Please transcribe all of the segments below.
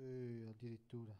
Eh, addirittura.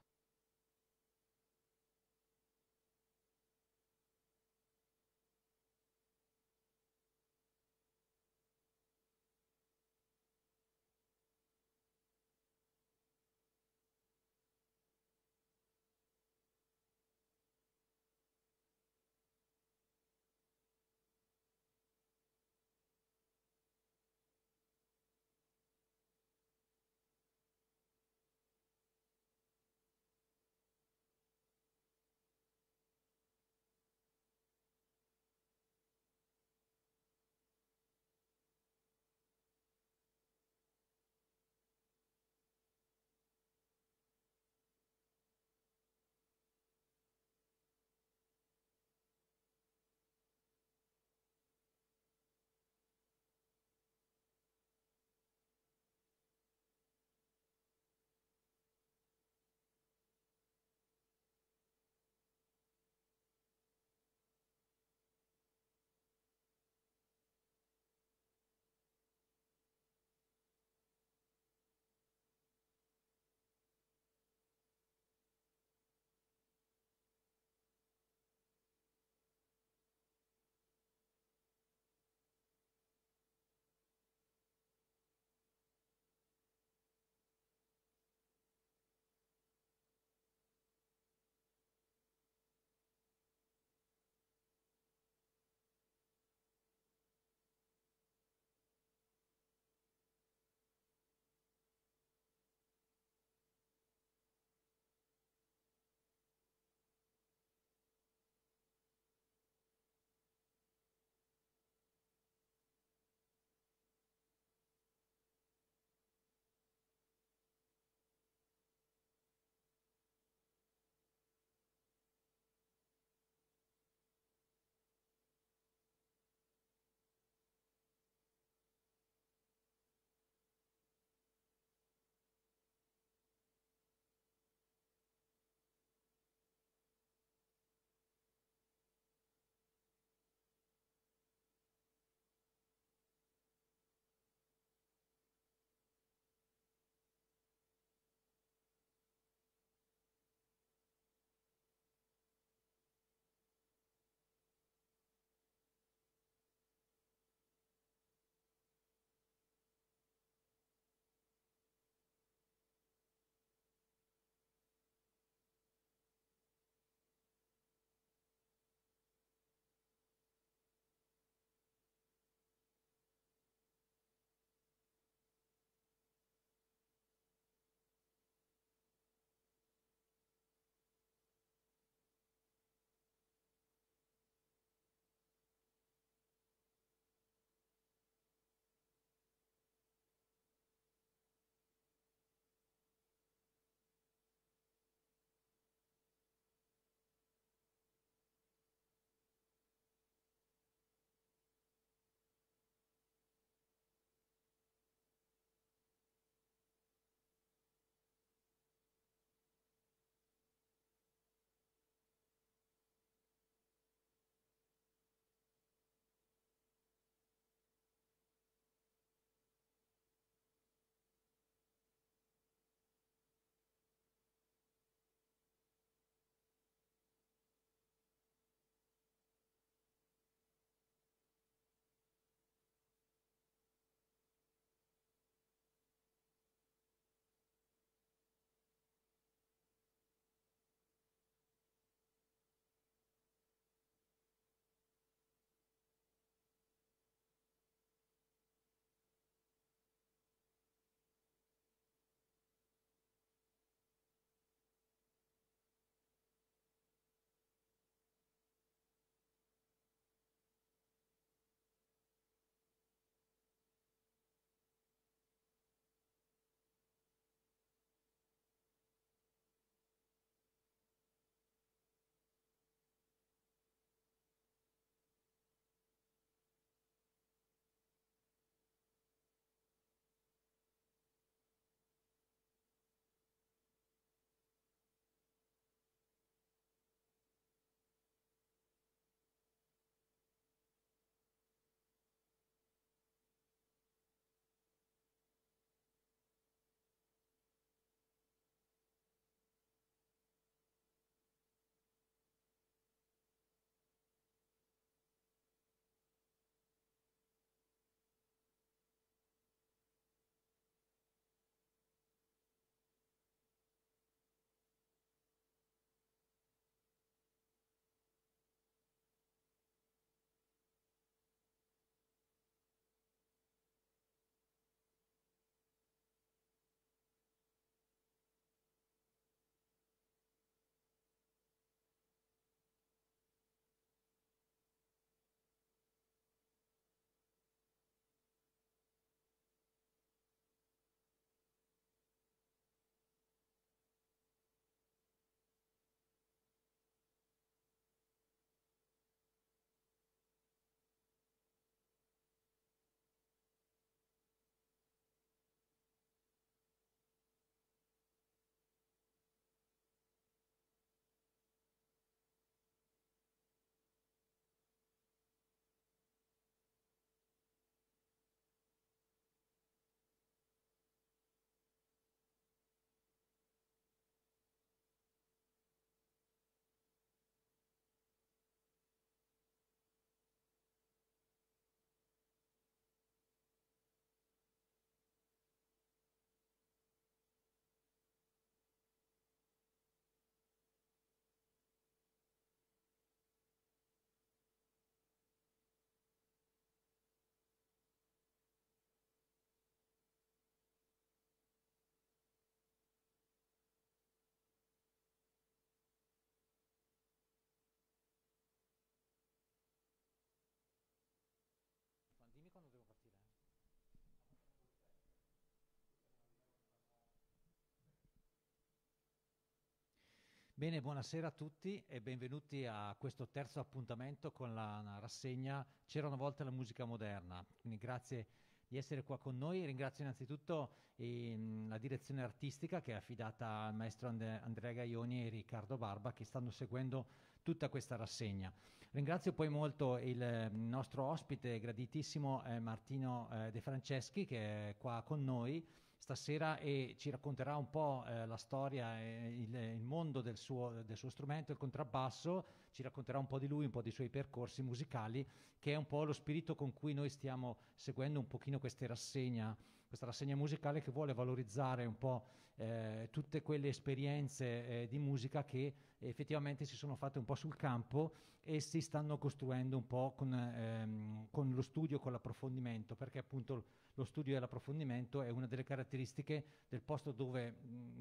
Bene, buonasera a tutti e benvenuti a questo terzo appuntamento con la rassegna C'era una volta la musica moderna. Quindi grazie di essere qua con noi. Ringrazio innanzitutto eh, la direzione artistica che è affidata al maestro And Andrea Gaioni e Riccardo Barba che stanno seguendo tutta questa rassegna. Ringrazio poi molto il nostro ospite graditissimo eh, Martino eh, De Franceschi che è qua con noi stasera e ci racconterà un po' eh, la storia e il, il mondo del suo, del suo, strumento, il contrabbasso, ci racconterà un po' di lui, un po' dei suoi percorsi musicali, che è un po' lo spirito con cui noi stiamo seguendo un pochino questa rassegna, questa rassegna musicale che vuole valorizzare un po' eh, tutte quelle esperienze eh, di musica che effettivamente si sono fatte un po' sul campo e si stanno costruendo un po' con, ehm, con lo studio, con l'approfondimento, perché appunto lo studio e l'approfondimento è una delle caratteristiche del posto dove,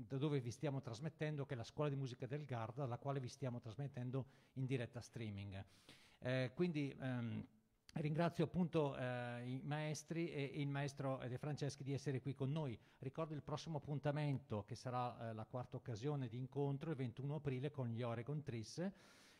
da dove vi stiamo trasmettendo, che è la scuola di musica del Garda, dalla quale vi stiamo trasmettendo in diretta streaming. Eh, quindi ehm, Ringrazio appunto eh, i maestri e il maestro De Franceschi di essere qui con noi. Ricordo il prossimo appuntamento che sarà eh, la quarta occasione di incontro, il 21 aprile con gli Oregon Tris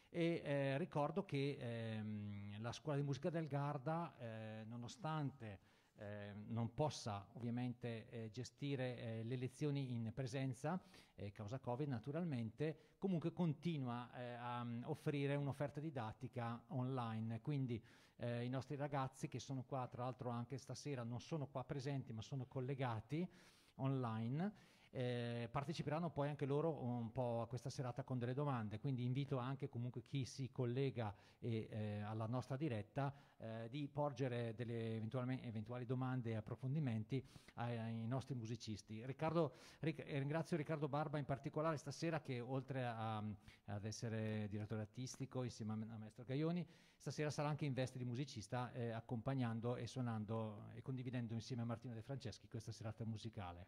e eh, ricordo che ehm, la scuola di musica del Garda, eh, nonostante eh, non possa ovviamente eh, gestire eh, le lezioni in presenza, eh, causa Covid naturalmente, comunque continua eh, a um, offrire un'offerta didattica online, quindi eh, i nostri ragazzi che sono qua, tra l'altro anche stasera, non sono qua presenti ma sono collegati online eh, parteciperanno poi anche loro un po' a questa serata con delle domande, quindi invito anche comunque chi si collega e, eh, alla nostra diretta eh, di porgere delle eventuali domande e approfondimenti ai, ai nostri musicisti. Riccardo, ric- ringrazio Riccardo Barba in particolare stasera che oltre a, ad essere direttore artistico insieme a, a Maestro Gaioni, stasera sarà anche in veste di musicista eh, accompagnando e suonando e condividendo insieme a Martino De Franceschi questa serata musicale.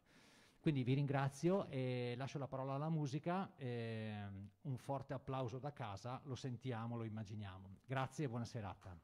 Quindi vi ringrazio e lascio la parola alla musica. un forte applauso da casa, lo sentiamo, lo immaginiamo. Grazie e buona serata.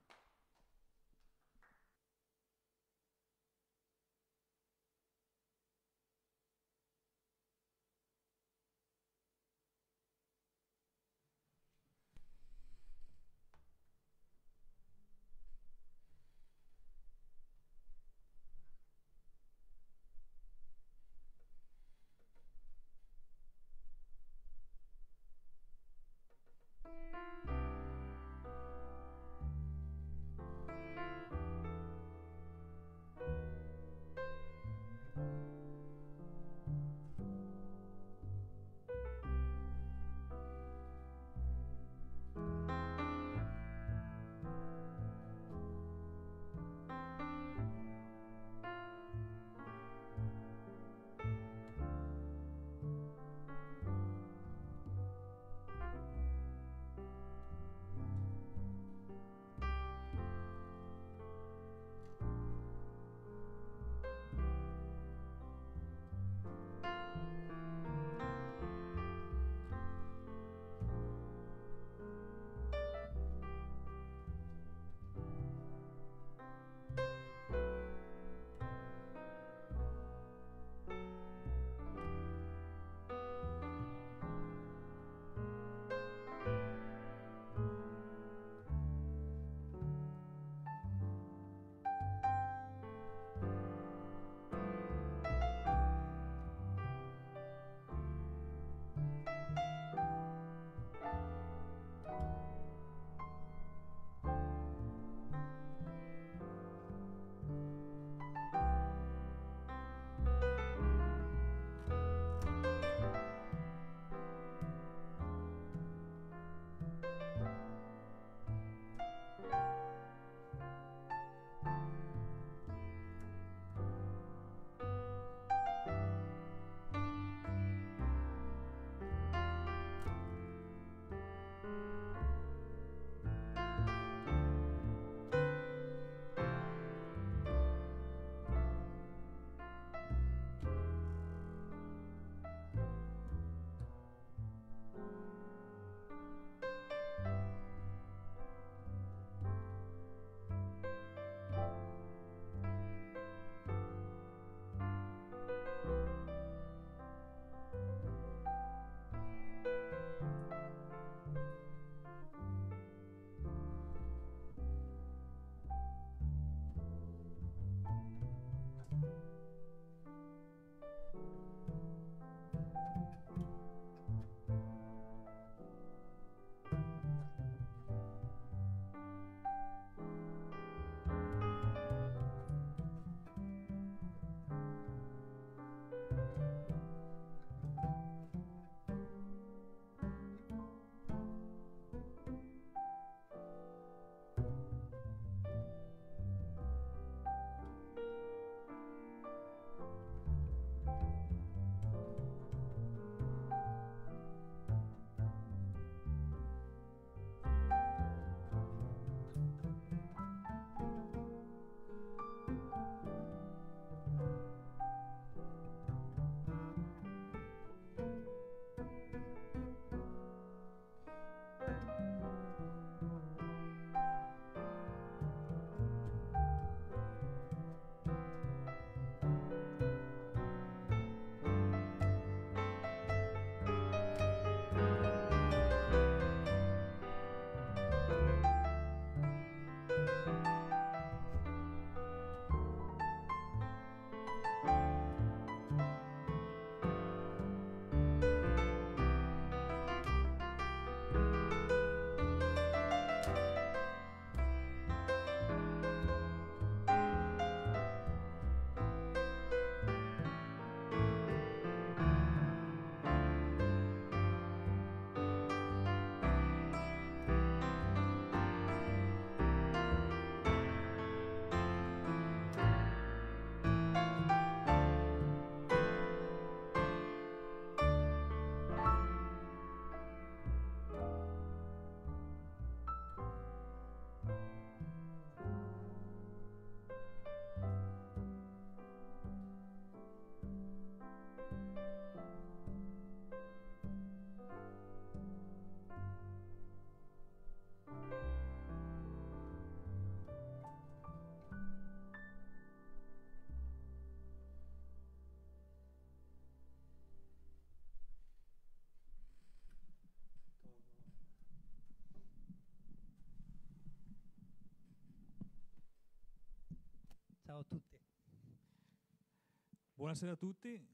Buonasera a tutti,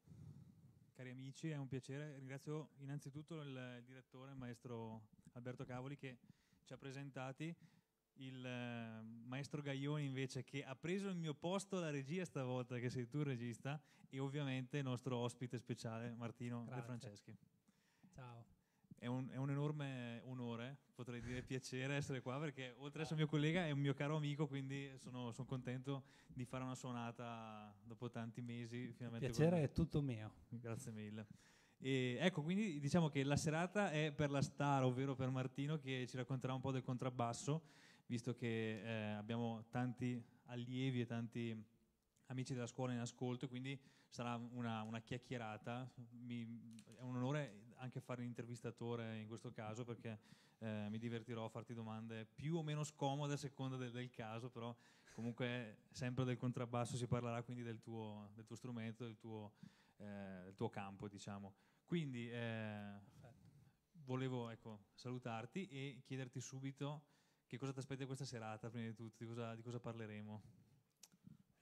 cari amici, è un piacere. Ringrazio innanzitutto il direttore, il maestro Alberto Cavoli, che ci ha presentati. Il eh, maestro Gaglioni invece che ha preso il mio posto alla regia stavolta, che sei tu il regista, e ovviamente il nostro ospite speciale Martino Grazie. De Franceschi. Ciao. È un, è un enorme onore, potrei dire piacere essere qua perché oltre ad essere mio collega è un mio caro amico, quindi sono, sono contento di fare una suonata dopo tanti mesi. Il Finalmente con piacere è tutto mio. Grazie mille. E ecco, quindi diciamo che la serata è per la star, ovvero per Martino, che ci racconterà un po' del contrabbasso, visto che eh, abbiamo tanti allievi e tanti amici della scuola in ascolto, quindi sarà una, una chiacchierata. Mi- è un onore anche fare l'intervistatore in questo caso, perché eh, mi divertirò a farti domande più o meno scomode a seconda del, del caso, però comunque sempre del contrabbasso si parlerà quindi del tuo, del tuo strumento, del tuo, eh, del tuo campo, diciamo. Quindi eh, volevo ecco, salutarti e chiederti subito che cosa ti aspetti da questa serata, prima di tutto, di cosa, di cosa parleremo.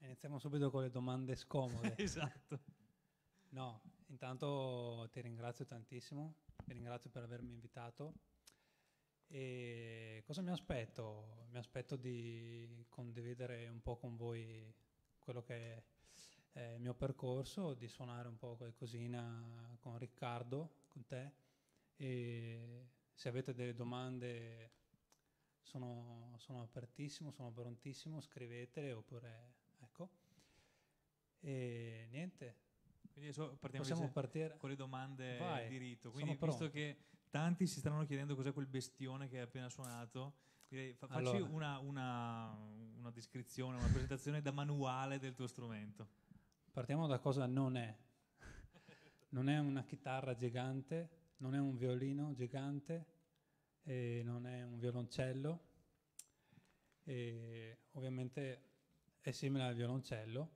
Iniziamo subito con le domande scomode. esatto. No, intanto ti ringrazio tantissimo, ti ringrazio per avermi invitato. E cosa mi aspetto? Mi aspetto di condividere un po' con voi quello che è il mio percorso, di suonare un po' qualcosina con Riccardo, con te. E se avete delle domande sono, sono apertissimo, sono prontissimo, scrivetele oppure ecco. E niente, Quindi adesso partiamo partire. con le domande Vai, di rito. Quindi, visto che tanti si stanno chiedendo cos'è quel bestione che hai appena suonato, direi fa- facci Allora. una, una- una descrizione, una presentazione da manuale del tuo strumento. Partiamo da cosa non è. Non è una chitarra gigante, non è un violino gigante, non è un violoncello. E ovviamente è simile al violoncello,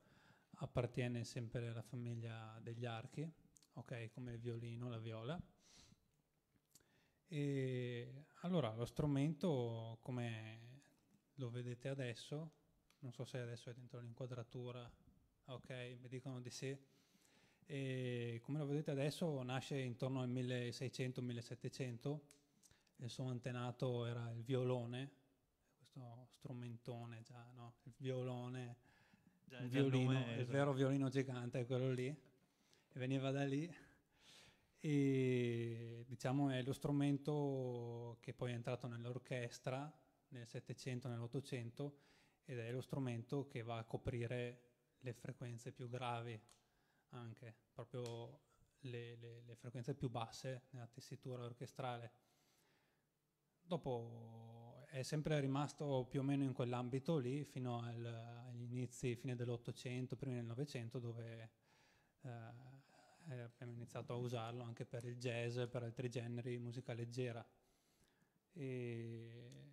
appartiene sempre alla famiglia degli archi, ok, come il violino, la viola. E allora lo strumento, come lo vedete adesso, non so se adesso è dentro l'inquadratura, ok, mi dicono di sì. E come lo vedete adesso nasce intorno al 1600-1700, il suo antenato era il violone, questo strumentone già, no? il violone, già, il, violino, il, il vero violino gigante è quello lì, e veniva da lì e diciamo è lo strumento che poi è entrato nell'orchestra nel Settecento, nell'Ottocento ed è lo strumento che va a coprire le frequenze più gravi anche, proprio le, le, le frequenze più basse nella tessitura orchestrale. Dopo è sempre rimasto più o meno in quell'ambito lì fino al, agli inizi, fine dell'Ottocento, prima del Novecento, dove eh, eh, abbiamo iniziato a usarlo anche per il jazz, per altri generi musica leggera. E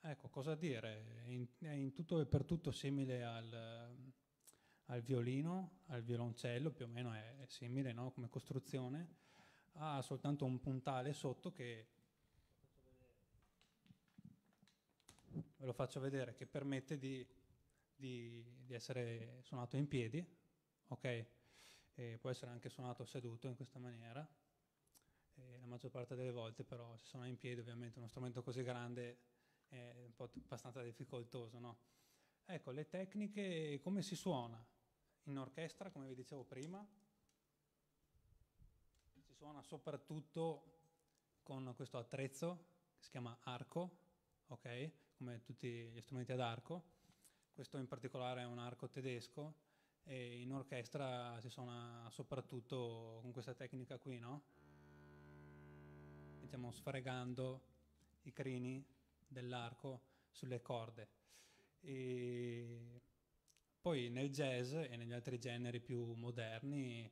ecco, cosa dire? È in, è in tutto e per tutto simile al, al, violino, al violoncello, più o meno è, è simile no? come costruzione, ha soltanto un puntale sotto che ve lo faccio vedere, che permette di, di, di essere suonato in piedi, ok? e può essere anche suonato seduto in questa maniera. E la maggior parte delle volte però se suona in piedi ovviamente uno strumento così grande è un po' abbastanza difficoltoso. No? Ecco, le tecniche, come si suona? In orchestra, come vi dicevo prima, si suona soprattutto con questo attrezzo che si chiama arco, ok? Come tutti gli strumenti ad arco. Questo in particolare è un arco tedesco e in orchestra si suona soprattutto con questa tecnica qui, no? Stiamo sfregando i crini dell'arco sulle corde. E poi nel jazz e negli altri generi più moderni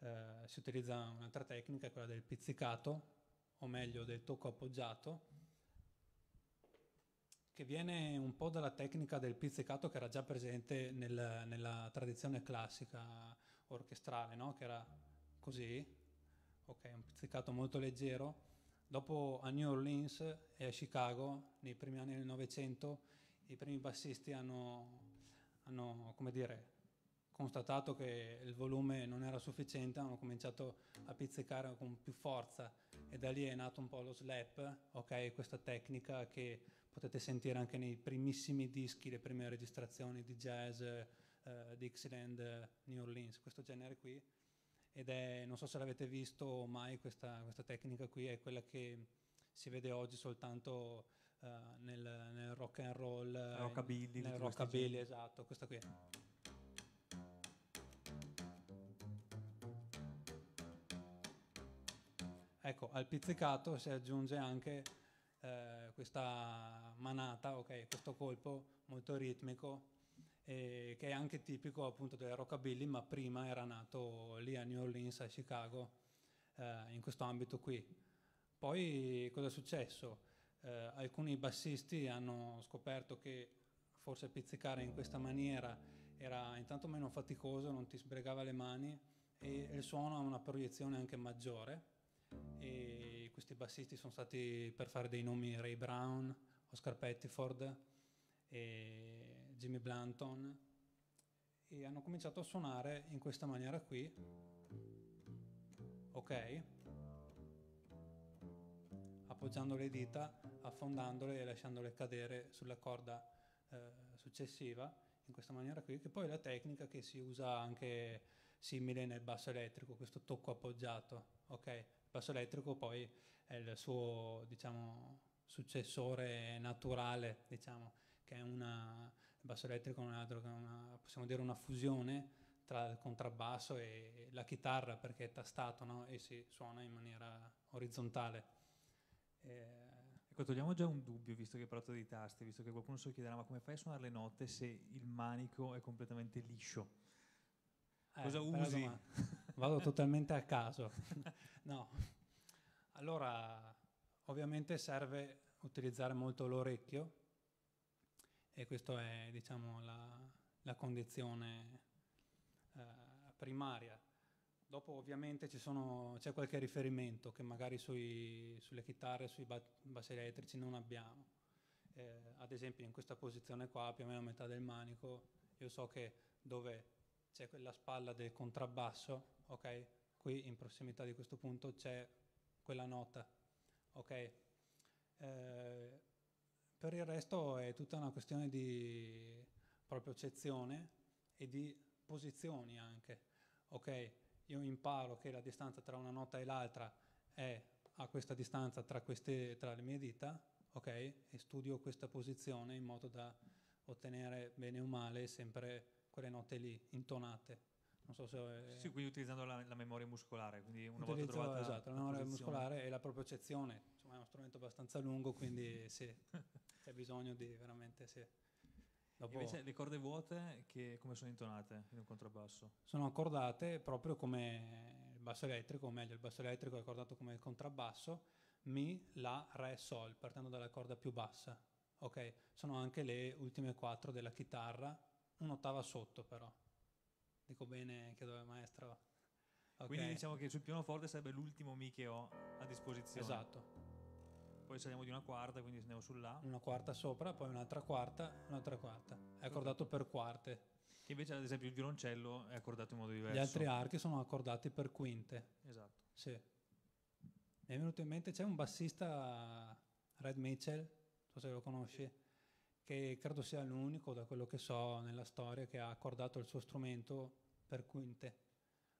eh, si utilizza un'altra tecnica, quella del pizzicato, o meglio del tocco appoggiato, che viene un po' dalla tecnica del pizzicato che era già presente nel, nella tradizione classica orchestrale, no? che era così, ok, un pizzicato molto leggero. Dopo a New Orleans e a Chicago, nei primi anni del Novecento, i primi bassisti hanno, hanno come dire, constatato che il volume non era sufficiente, hanno cominciato a pizzicare con più forza e da lì è nato un po' lo slap, ok, questa tecnica che potete sentire anche nei primissimi dischi, le prime registrazioni di jazz, eh, Dixieland, New Orleans, questo genere qui. Ed è, non so se l'avete visto mai, questa, questa tecnica qui è quella che si vede oggi soltanto uh, nel, nel, rock and roll, rockabilly, nel rockabilly, esatto, questa qui. Ecco, al pizzicato si aggiunge anche eh, questa manata, okay, questo colpo molto ritmico, eh, che è anche tipico appunto del rockabilly, ma prima era nato lì a New Orleans, a Chicago, eh, in questo ambito qui. Poi cosa è successo? Eh, alcuni bassisti hanno scoperto che forse pizzicare in questa maniera era intanto meno faticoso, non ti sbregava le mani e il suono ha una proiezione anche maggiore. E questi bassisti sono stati per fare dei nomi Ray Brown, Oscar Pettiford e Jimmy Blanton e hanno cominciato a suonare in questa maniera qui. Ok? Appoggiando le dita affondandole e lasciandole cadere sulla corda eh, successiva in questa maniera qui che poi è la tecnica che si usa anche simile nel basso elettrico questo tocco appoggiato ok? Il basso elettrico poi è il suo diciamo, successore naturale, diciamo, che è una, il basso elettrico che una, possiamo dire una fusione tra il contrabbasso e la chitarra perché è tastato no? e si suona in maniera orizzontale. Eh, Ecco, togliamo già un dubbio, visto che hai parlato di taste, visto che qualcuno si chiederà ma come fai a suonare le note se il manico è completamente liscio? Eh, Cosa usi? Vado totalmente a caso. no, allora, ovviamente serve utilizzare molto l'orecchio e questa è diciamo, la, la condizione eh, primaria. Dopo ovviamente sono, c'è qualche riferimento che magari sui, sulle chitarre, sui bassi elettrici non abbiamo. Eh, ad esempio in questa posizione qua, più o meno a metà del manico, io so che dove c'è quella spalla del contrabbasso, ok? Qui in prossimità di questo punto c'è quella nota, ok? Eh, per il resto è tutta una questione di proprio accezione e di posizioni anche, ok? Io imparo che la distanza tra una nota e l'altra è a questa distanza tra, queste, tra le mie dita, ok? E studio questa posizione in modo da ottenere bene o male sempre quelle note lì, intonate. So se è... Sì, quindi utilizzando la, la memoria muscolare, quindi una Utilizzo, volta trovata Esatto, la memoria muscolare e la propriocezione, insomma è uno strumento abbastanza lungo, quindi sì, c'è bisogno di veramente sì. Dopo Invece le corde vuote che, come sono intonate in un contrabbasso? Sono accordate proprio come il basso elettrico, o meglio il basso elettrico è accordato come il contrabbasso, Mi, La, Re, Sol, partendo dalla corda più bassa. Ok, sono anche le ultime quattro della chitarra, un'ottava sotto però. Dico bene, chiedo al maestro. Okay. Quindi diciamo che sul pianoforte sarebbe l'ultimo Mi che ho a disposizione. Esatto poi saliamo di una quarta, quindi andiamo sulla. Una quarta sopra, poi un'altra quarta, un'altra quarta. È accordato per quarte. Che invece ad esempio il violoncello è accordato in modo diverso. Gli altri archi sono accordati per quinte. Esatto. Sì. Mi è venuto in mente, c'è un bassista, Red Mitchell, non so se lo conosci, che credo sia l'unico, da quello che so nella storia, che ha accordato il suo strumento per quinte,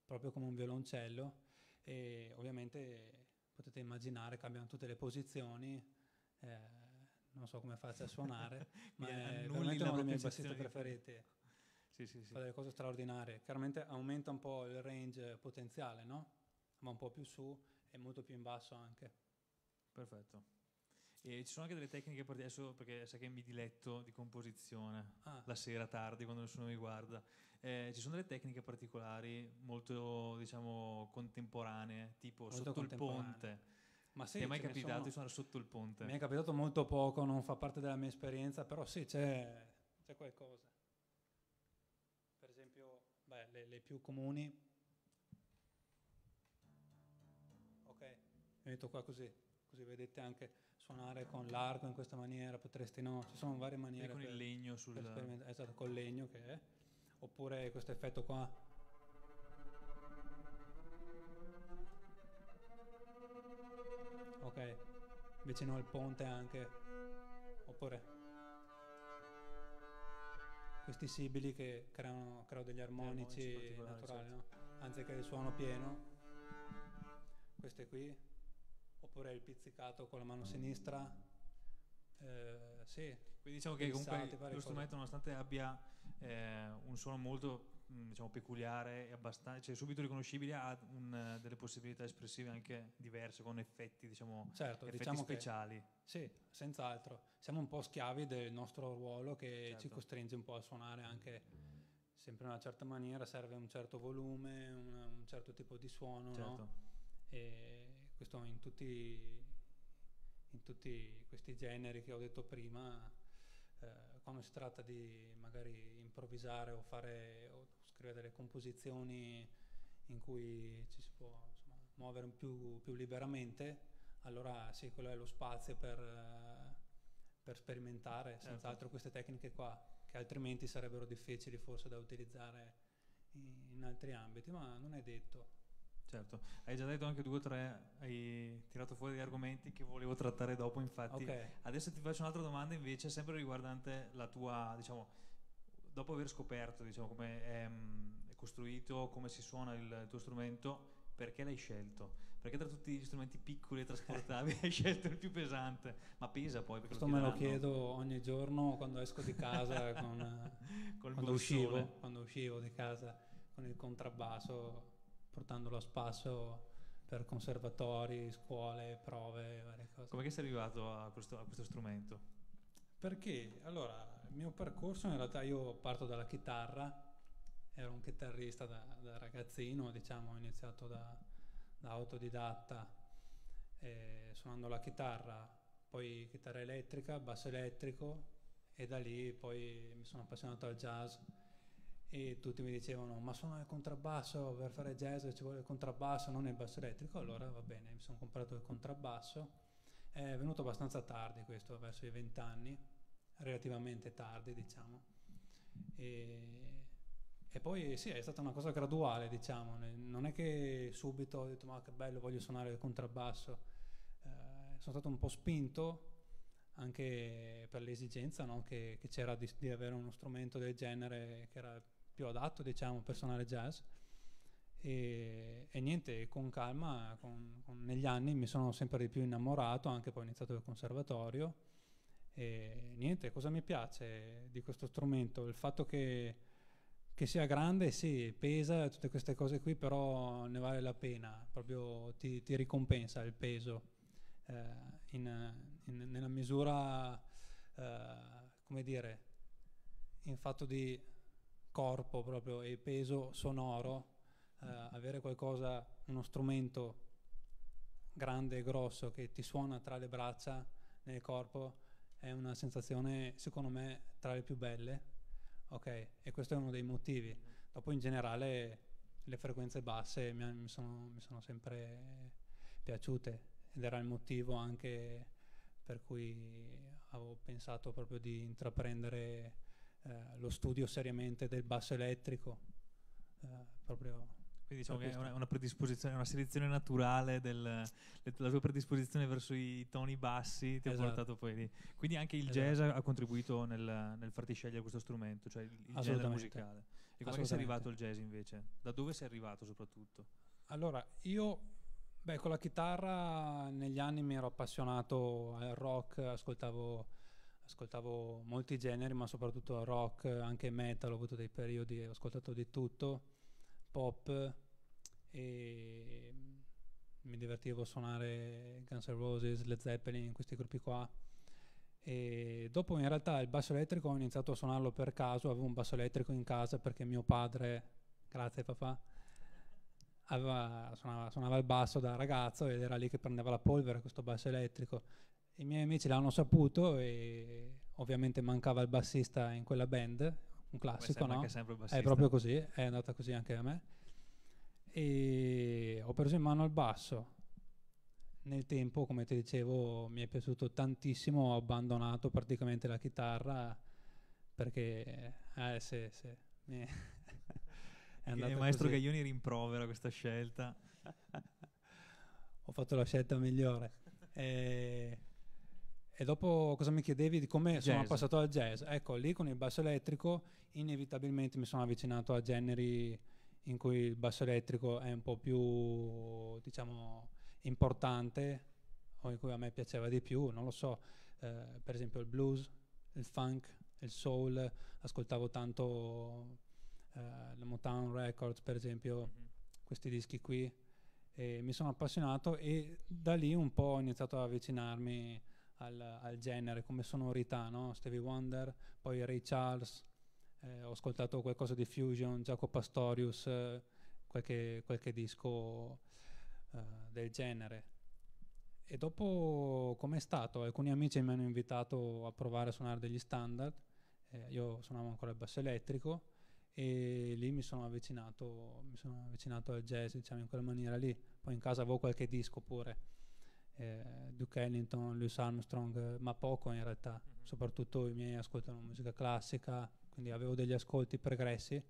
proprio come un violoncello. E ovviamente potete immaginare, cambiano tutte le posizioni, eh, non so come faccia a suonare, ma è veramente uno dei miei bassisti preferiti. Sì, sì, sì. Fa delle cose straordinarie. Chiaramente aumenta un po' il range potenziale, no? Ma un po' più su e molto più in basso anche. Perfetto. E ci sono anche delle tecniche per adesso, perché sai che mi diletto di composizione ah. la sera tardi quando nessuno mi guarda. Eh, ci sono delle tecniche particolari molto, diciamo, contemporanee, tipo molto sotto il ponte. Ma sì, Ti è mai capitato di suonare sotto il ponte? Mi è capitato molto poco, non fa parte della mia esperienza, però sì, c'è, c'è qualcosa. Per esempio, beh, le, le, più comuni. Ok, mi metto qua così, così vedete anche suonare con l'arco in questa maniera, potresti no, ci sono varie maniere. E con per, il legno sul... Esatto, col legno che è oppure questo effetto qua. Ok, vicino al ponte anche, oppure questi sibili che creano, creano degli armonici, armonici naturali, certo. no? anziché il suono pieno. Queste qui, oppure il pizzicato con la mano sinistra. Eh, sì, quindi diciamo che comunque lo strumento, nonostante abbia eh, un suono molto mm, diciamo, peculiare e abbastanza, cioè subito riconoscibile, ha un, delle possibilità espressive anche diverse, con effetti, diciamo, certo, effetti diciamo speciali. Che, sì, senz'altro. Siamo un po' schiavi del nostro ruolo che certo. ci costringe un po' a suonare anche sempre in una certa maniera, serve un certo volume, un, un certo tipo di suono, certo. no? E questo in tutti, in tutti questi generi che ho detto prima eh, quando si tratta di magari improvvisare o, fare, o scrivere delle composizioni in cui ci si può insomma, muovere più, più, liberamente, allora sì, quello è lo spazio per, eh, per sperimentare certo. senz'altro queste tecniche qua, che altrimenti sarebbero difficili forse da utilizzare in, in altri ambiti, ma non è detto. Certo, hai già detto anche due o tre, hai tirato fuori degli argomenti che volevo trattare dopo, infatti. Okay. Adesso ti faccio un'altra domanda invece, sempre riguardante la tua, diciamo, dopo aver scoperto diciamo, come è, è, costruito, come si suona il tuo strumento, perché l'hai scelto? Perché tra tutti gli strumenti piccoli e trasportabili hai scelto il più pesante? Ma pesa poi? Questo me lo chiedo ogni giorno quando esco di casa, con, quando, uscivo, quando uscivo di casa con il contrabbasso portandolo a spasso per conservatori, scuole, prove, varie cose. Come sei arrivato a questo, a questo strumento? Perché allora il mio percorso in realtà io parto dalla chitarra, ero un chitarrista da, da ragazzino, diciamo, ho iniziato da, da autodidatta eh, suonando la chitarra, poi chitarra elettrica, basso elettrico e da lì poi mi sono appassionato al jazz e tutti mi dicevano ma suona il contrabbasso per fare jazz ci vuole il contrabbasso non il basso elettrico allora va bene mi sono comprato il contrabbasso è venuto abbastanza tardi questo verso i vent'anni relativamente tardi diciamo e, e poi sì, è stata una cosa graduale, diciamo, non è che subito ho detto ma che bello, voglio suonare il contrabbasso. Eh, sono stato un po' spinto anche per l'esigenza no? che, che, c'era di, di, avere uno strumento del genere che era più adatto, diciamo, per suonare jazz. E, e niente, con calma, con, con, negli anni mi sono sempre di più innamorato, anche poi ho iniziato il conservatorio. E niente, cosa mi piace di questo strumento? Il fatto che che sia grande, sì, pesa, tutte queste cose qui, però ne vale la pena, proprio ti, ti ricompensa il peso eh, in, in, nella misura, eh, come dire, in fatto di corpo proprio e peso sonoro, eh, avere qualcosa, uno strumento grande e grosso che ti suona tra le braccia nel corpo è una sensazione, secondo me, tra le più belle Ok, e questo è uno dei motivi. Dopo in generale le frequenze basse mi, mi, sono, mi sono, sempre piaciute ed era il motivo anche per cui avevo pensato proprio di intraprendere eh, lo studio seriamente del basso elettrico. Eh, proprio quindi diciamo che è una, una, predisposizione, una selezione naturale del, la tua predisposizione verso i toni bassi ti esatto. ha portato poi lì. Quindi anche il esatto. jazz ha contribuito nel, nel, farti scegliere questo strumento, cioè il, il genere musicale. E come sei arrivato al jazz invece? Da dove sei arrivato soprattutto? Allora, io beh, con la chitarra negli anni mi ero appassionato al rock, ascoltavo, ascoltavo molti generi, ma soprattutto rock, anche metal, ho avuto dei periodi, ho ascoltato di tutto pop e mi divertivo a suonare Guns N' Roses, Led Zeppelin, questi gruppi qua. E dopo in realtà il basso elettrico ho iniziato a suonarlo per caso, avevo un basso elettrico in casa perché mio padre, grazie papà, aveva, suonava, suonava, il basso da ragazzo ed era lì che prendeva la polvere questo basso elettrico. I miei amici l'hanno saputo e ovviamente mancava il bassista in quella band, un classico, no? È proprio così, è andata così anche a me. E ho preso in mano il basso. Nel tempo, come ti dicevo, mi è piaciuto tantissimo, ho abbandonato praticamente la chitarra perché, eh sì, sì, mi è andata Il maestro così. Gaglioni rimprovera questa scelta. ho fatto la scelta migliore. e e dopo cosa mi chiedevi di come sono passato al jazz? Ecco, lì con il basso elettrico inevitabilmente mi sono avvicinato a generi in cui il basso elettrico è un po' più, diciamo, importante o in cui a me piaceva di più, non lo so, eh, per esempio il blues, il funk, il soul, ascoltavo tanto eh, la Motown Records, per esempio, mm-hmm. questi dischi qui, e mi sono appassionato e da lì un po' ho iniziato ad avvicinarmi al, al genere come sonorità, no? Stevie Wonder, poi Ray Charles, eh, ho ascoltato qualcosa di Fusion, Jacopo Pastorius, eh, qualche, qualche, disco eh, del genere. E dopo com'è stato? Alcuni amici mi hanno invitato a provare a suonare degli standard, eh, io suonavo ancora il basso elettrico e lì mi sono avvicinato, mi sono avvicinato al jazz, diciamo in quella maniera lì. Poi in casa avevo qualche disco pure eh, Duke Ellington, Louis Armstrong, ma poco in realtà, mm-hmm. soprattutto i miei ascoltano musica classica, quindi avevo degli ascolti pregressi,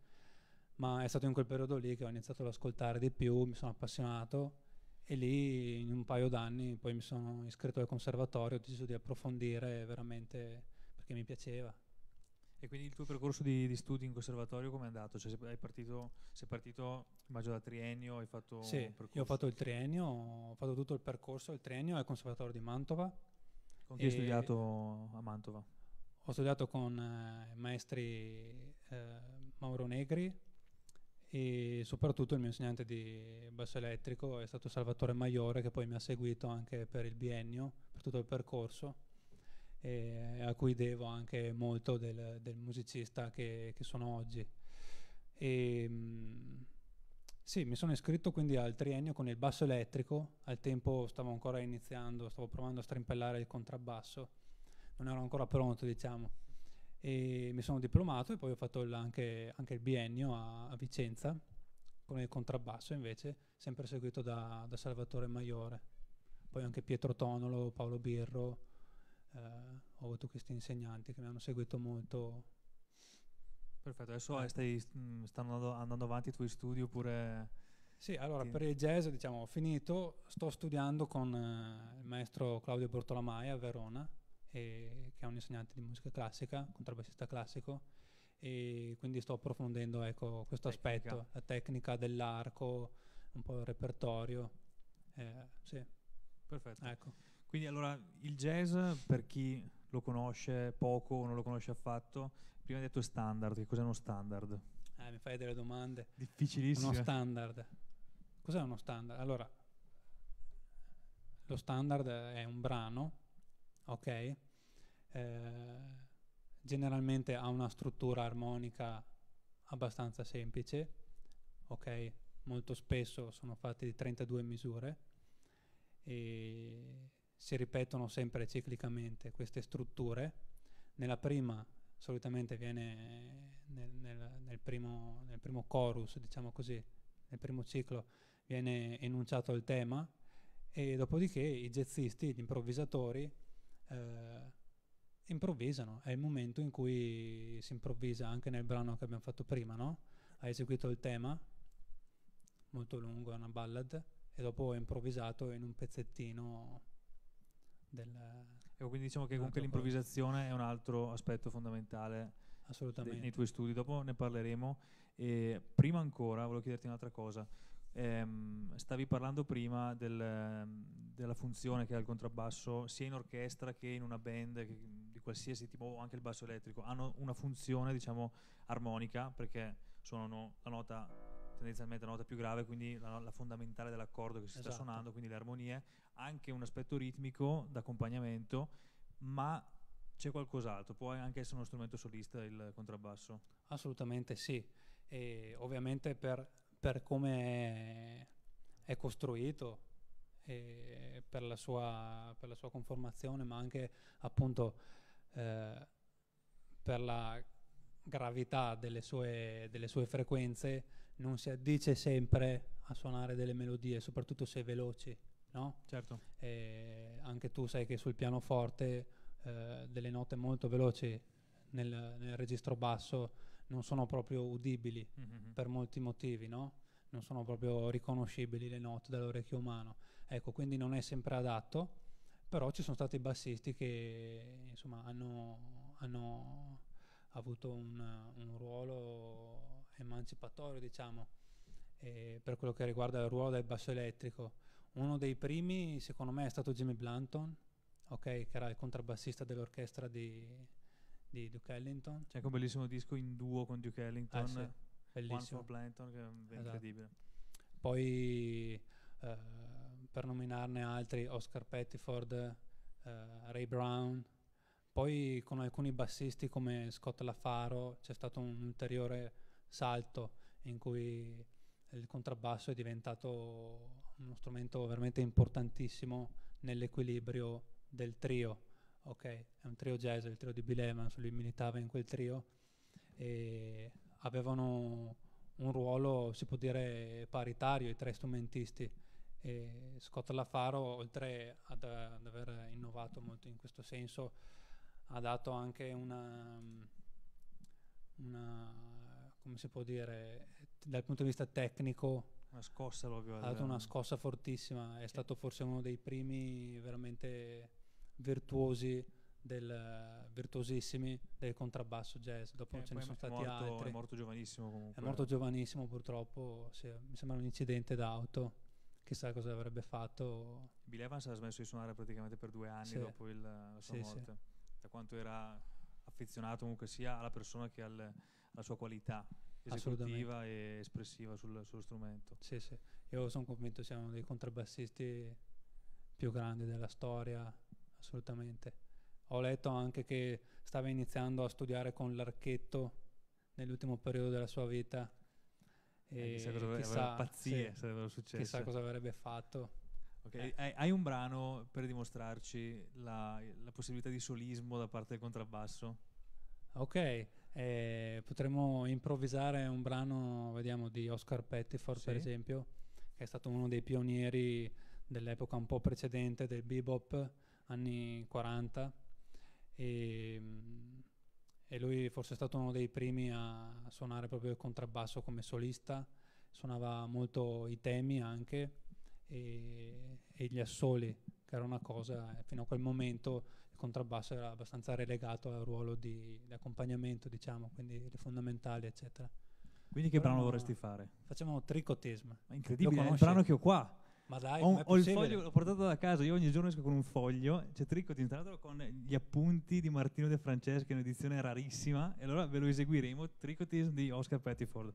ma è stato in quel periodo lì che ho iniziato ad ascoltare di più, mi sono appassionato e lì in un paio d'anni poi mi sono iscritto al conservatorio, ho deciso di approfondire veramente perché mi piaceva. E quindi il tuo percorso di, di studi in conservatorio come è andato? Cioè sei partito, sei partito immagino da triennio, hai fatto Sì, io ho fatto il triennio, ho fatto tutto il percorso, il triennio al conservatorio di Mantova. Con chi hai studiato a Mantova? Ho studiato con eh, maestri eh, Mauro Negri e soprattutto il mio insegnante di basso elettrico è stato Salvatore Maiore che poi mi ha seguito anche per il biennio, per tutto il percorso e a cui devo anche molto del, del musicista che, che, sono oggi. E, mh, sì, mi sono iscritto quindi al triennio con il basso elettrico, al tempo stavo ancora iniziando, stavo provando a strimpellare il contrabbasso, non ero ancora pronto diciamo, e mi sono diplomato e poi ho fatto anche, anche, il biennio a, a, Vicenza con il contrabbasso invece, sempre seguito da, da Salvatore Maiore, poi anche Pietro Tonolo, Paolo Birro, eh, ho avuto questi insegnanti che mi hanno seguito molto Perfetto, adesso Ecco. stai, mm, stanno andando, andando avanti i tuoi studi oppure... Sì, allora Sì. per il jazz diciamo ho finito, sto studiando con eh, il maestro Claudio Bortolomai a Verona, e- che è un insegnante di musica classica, contrabbassista classico, e quindi sto approfondendo ecco, questo Tecnica. aspetto, la tecnica dell'arco, un po' il repertorio. eh, sì, Perfetto. ecco. Quindi allora il jazz, per chi lo conosce poco o non lo conosce affatto, prima hai detto standard, che cos'è uno standard? Eh, mi fai delle domande. Difficilissimo. Uno standard. Cos'è uno standard? Allora, lo standard è un brano, ok? Eh, generalmente ha una struttura armonica abbastanza semplice, ok? Molto spesso sono fatti di 32 misure e si ripetono sempre ciclicamente queste strutture. Nella prima solitamente viene nel, nel- nel primo, nel primo chorus, diciamo così, nel primo ciclo viene enunciato il tema e dopodiché i jazzisti, gli improvvisatori eh, improvvisano, è il momento in cui si improvvisa anche nel brano che abbiamo fatto prima, no? Ha eseguito il tema, molto lungo, è una ballad, e dopo è improvvisato in un pezzettino del... Ecco, quindi diciamo che Un comunque l'improvvisazione è un altro aspetto fondamentale Assolutamente. nei tuoi studi, dopo ne parleremo. E prima ancora volevo chiederti un'altra cosa. Ehm, stavi parlando prima del, della funzione che ha il contrabbasso sia in orchestra che in una band che- di qualsiasi tipo, o anche il basso elettrico, hanno una funzione diciamo armonica perché suonano la nota tendenzialmente la nota più grave, quindi la, la fondamentale dell'accordo che si sta Esatto. suonando, quindi le armonie, anche un aspetto ritmico d'accompagnamento, ma c'è qualcos'altro, può anche essere uno strumento solista il contrabbasso. Assolutamente sì, e ovviamente per, per come è, costruito, per, la sua, per la sua conformazione, ma anche appunto eh, per la gravità delle sue, delle sue frequenze, non si addice sempre a suonare delle melodie, soprattutto se veloci, no? Certo. E anche tu sai che sul pianoforte eh, delle note molto veloci nel, nel registro basso non sono proprio udibili Mhm. per molti motivi, no? Non sono proprio riconoscibili le note dall'orecchio umano. Ecco, quindi non è sempre adatto, però ci sono stati bassisti che insomma hanno, hanno avuto un, un ruolo emancipatorio, diciamo, eh, per quello che riguarda il ruolo del basso elettrico. Uno dei primi, secondo me, è stato Jimmy Blanton, ok, che era il contrabbassista dell'orchestra di, di Duke Ellington. C'è anche un bellissimo disco in duo con Duke Ellington, Ah, sì, One bellissimo. for Blanton, che è Esatto. incredibile. Poi eh, per nominarne altri, Oscar Pettiford, eh, Ray Brown, poi con alcuni bassisti come Scott Lafaro c'è stato un ulteriore salto in cui il contrabbasso è diventato uno strumento veramente importantissimo nell'equilibrio del trio. Ok, è un trio jazz, il trio di Bill Evans, lui militava in quel trio e avevano un ruolo, si può dire, paritario, i tre strumentisti. E Scott Lafaro, oltre ad, ad aver innovato molto in questo senso, ha dato anche una, una, come si può dire, dal punto di vista tecnico, Una scossa proprio. ha dato una scossa fortissima, è stato forse uno dei primi veramente virtuosi, del, virtuosissimi del contrabbasso jazz, dopo eh, ce ne sono stati morto, altri. È morto giovanissimo comunque. È morto giovanissimo purtroppo, sì, mi sembra un incidente d'auto, chissà cosa avrebbe fatto. Bill Evans ha smesso di suonare praticamente per due anni Sì. dopo il- la sua Sì, sì. morte. Da quanto era affezionato comunque sia alla persona che al- alla sua qualità esecutiva e espressiva sul- sullo strumento. Sì, sì. Io sono convinto sia uno dei contrabbassisti più grandi della storia, assolutamente. Ho letto anche che stava iniziando a studiare con l'archetto nell'ultimo periodo della sua vita. Eh, E chissà cosa avrebbe- chissà, pazzie sì, sarebbero successe. chissà cosa avrebbe fatto. Ok, Eh. Hai, hai un brano per dimostrarci la, la possibilità di solismo da parte del contrabbasso? Ok, eh, potremmo improvvisare un brano, vediamo, di Oscar Pettiford, per Sì. esempio, che è stato uno dei pionieri dell'epoca un po' precedente del bebop, anni 40. E, mm, e lui forse è stato uno dei primi a suonare proprio il contrabbasso come solista, suonava molto i temi anche e, e gli assoli, che era una cosa, fino a quel momento il contrabbasso era abbastanza relegato al ruolo di, di accompagnamento, diciamo, quindi le fondamentali, eccetera. Quindi che Però brano vorresti fare? Facciamo tricotism. Ma incredibile, è il brano che ho qua. Ma dai, ho, ho il foglio, l'ho portato da casa, io ogni giorno esco con un foglio, c'è Tricotism, tra l'altro con gli appunti di Martino De Franceschi, un'edizione rarissima, e allora ve lo eseguiremo, Tricotism di Oscar Pettiford.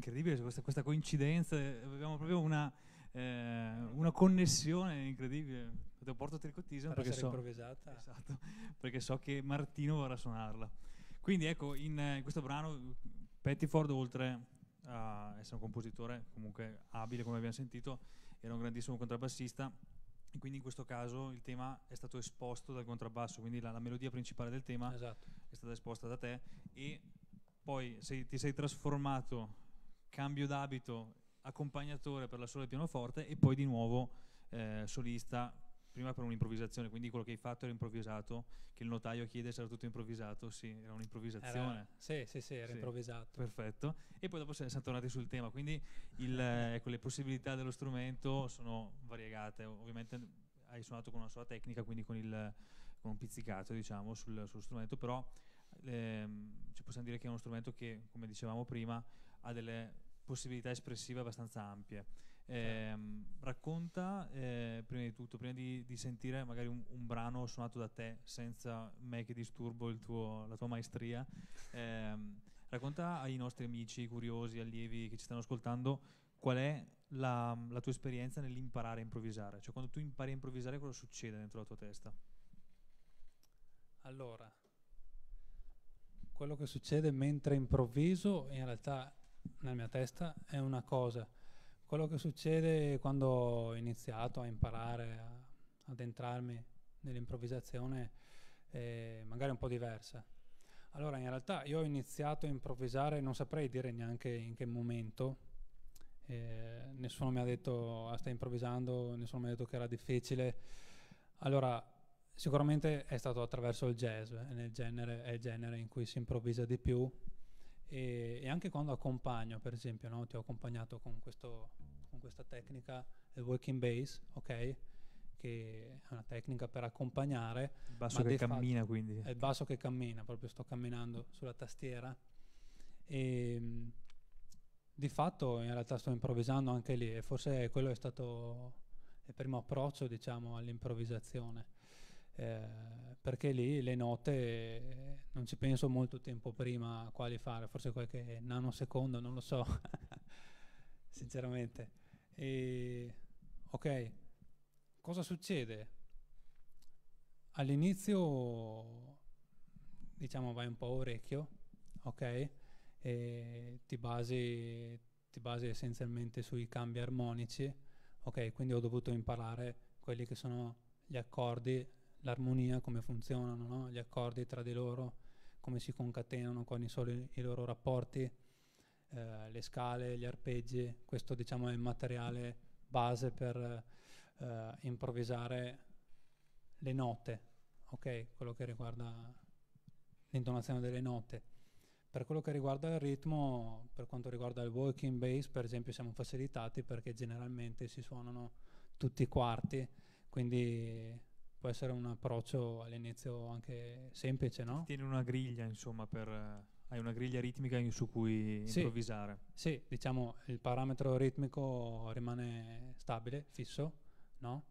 Incredibile questa, questa coincidenza, abbiamo proprio una, eh, una connessione incredibile. Te porto tricottismo perché so, esatto, perché so che Martino vorrà suonarla. Quindi ecco, in, in questo brano Pettiford, oltre a essere un compositore comunque abile, come abbiamo sentito, era un grandissimo contrabbassista e quindi in questo caso il tema è stato esposto dal contrabbasso, quindi la, la melodia principale del tema esatto. è stata esposta da te e poi sei, ti sei trasformato cambio d'abito, accompagnatore per la sola pianoforte e poi di nuovo eh, solista, prima per un'improvvisazione, quindi quello che hai fatto era improvvisato, che il notaio chiede se era tutto improvvisato, sì, era un'improvvisazione. Era, sì, sì, sì, era sì, improvvisato. Perfetto. E poi dopo siamo tornati sul tema, quindi il, eh, ecco, le possibilità dello strumento sono variegate, ovviamente hai suonato con una sola tecnica, quindi con, il, con un pizzicato diciamo sul, sullo strumento, però ehm, ci possiamo dire che è uno strumento che, come dicevamo prima, ha delle possibilità espressive abbastanza ampie. Eh, racconta eh, prima di tutto, prima di, di sentire magari un, un, brano suonato da te senza me che disturbo tuo, la tua maestria, eh, racconta ai nostri amici curiosi, allievi che ci stanno ascoltando qual è la, la, tua esperienza nell'imparare a improvvisare, cioè quando tu impari a improvvisare cosa succede dentro la tua testa? Allora, quello che succede mentre improvviso in realtà nella mia testa è una cosa quello che succede quando ho iniziato a imparare, a, ad entrarmi nell'improvvisazione è magari un po' diversa. Allora, in realtà io ho iniziato a improvvisare, non saprei dire neanche in che momento, eh, nessuno mi ha detto ah, stai improvvisando, nessuno mi ha detto che era difficile. Allora, sicuramente è stato attraverso il jazz, eh, genere, è il genere in cui si improvvisa di più, e, e anche quando accompagno, per esempio, no? ti ho accompagnato con, questo, con questa tecnica, il working bass, ok? che è una tecnica per accompagnare. Il basso che cammina quindi. È il basso che cammina, proprio sto camminando sulla tastiera. E di fatto in realtà sto improvvisando anche lì e forse quello è stato il primo approccio diciamo all'improvvisazione. Eh, perché lì le note non ci penso molto tempo prima a quali fare, forse qualche nanosecondo, non lo so, sinceramente. E, ok, cosa succede? All'inizio, diciamo, vai un po' a orecchio, ok? E ti basi, ti basi essenzialmente sui cambi armonici, ok? Quindi ho dovuto imparare quelli che sono gli accordi l'armonia, come funzionano no? gli accordi tra di loro, come si concatenano, quali sono i, loro rapporti, eh, le scale, gli arpeggi, questo diciamo è il materiale base per eh, improvvisare le note, ok? Quello che riguarda l'intonazione delle note. Per quello che riguarda il ritmo, per quanto riguarda il walking bass, per esempio, siamo facilitati perché generalmente si suonano tutti i quarti, quindi può essere un approccio all'inizio anche semplice, no? Tieni una griglia, insomma, per, hai una griglia ritmica su cui sì, improvvisare. Sì, diciamo il parametro ritmico rimane stabile, fisso, no?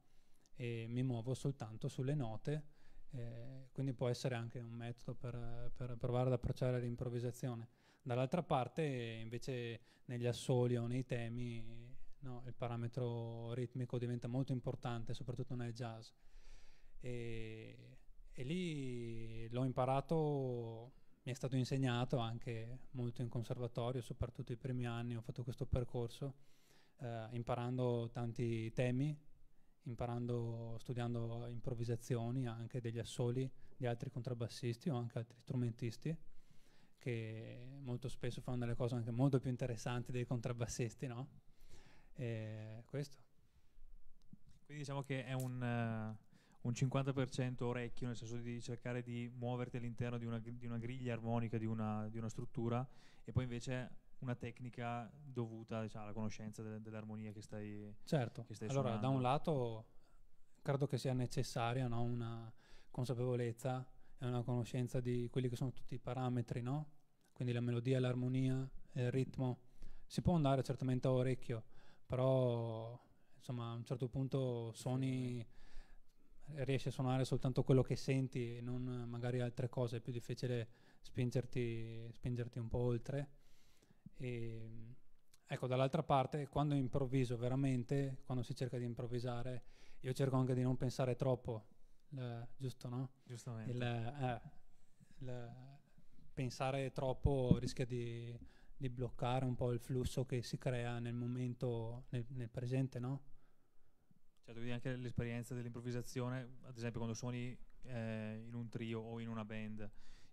E mi muovo soltanto sulle note, eh, quindi può essere anche un metodo per, per provare ad approcciare l'improvvisazione. Dall'altra parte, invece, negli assoli o nei temi, no, il parametro ritmico diventa molto importante, soprattutto nel jazz e, e lì l'ho imparato, mi è stato insegnato anche molto in conservatorio, soprattutto i primi anni ho fatto questo percorso, eh, imparando tanti temi, imparando, studiando improvvisazioni, anche degli assoli di altri contrabbassisti o anche altri strumentisti che molto spesso fanno delle cose anche molto più interessanti dei contrabbassisti, no? E questo. Quindi diciamo che è un... Un 50% orecchio, nel senso di cercare di muoverti all'interno di una, di una griglia armonica, di una, di una, struttura, e poi invece una tecnica dovuta diciamo, alla conoscenza de- dell'armonia che stai Certo, che stai allora suonando. da un lato credo che sia necessaria no? una consapevolezza e una conoscenza di quelli che sono tutti i parametri, no? quindi la melodia, l'armonia, il ritmo. Si può andare certamente a orecchio, però insomma a un certo punto suoni riesci a suonare soltanto quello che senti e non magari altre cose, è più difficile spingerti, spingerti un po' oltre. E, ecco, dall'altra parte, quando improvviso veramente, quando si cerca di improvvisare, io cerco anche di non pensare troppo, l, giusto no? Giustamente. Il, eh, il, pensare troppo rischia di, di, bloccare un po' il flusso che si crea nel momento, nel, nel presente, no? Certo, vedi anche l'esperienza dell'improvvisazione, ad esempio quando suoni eh, in un trio o in una band,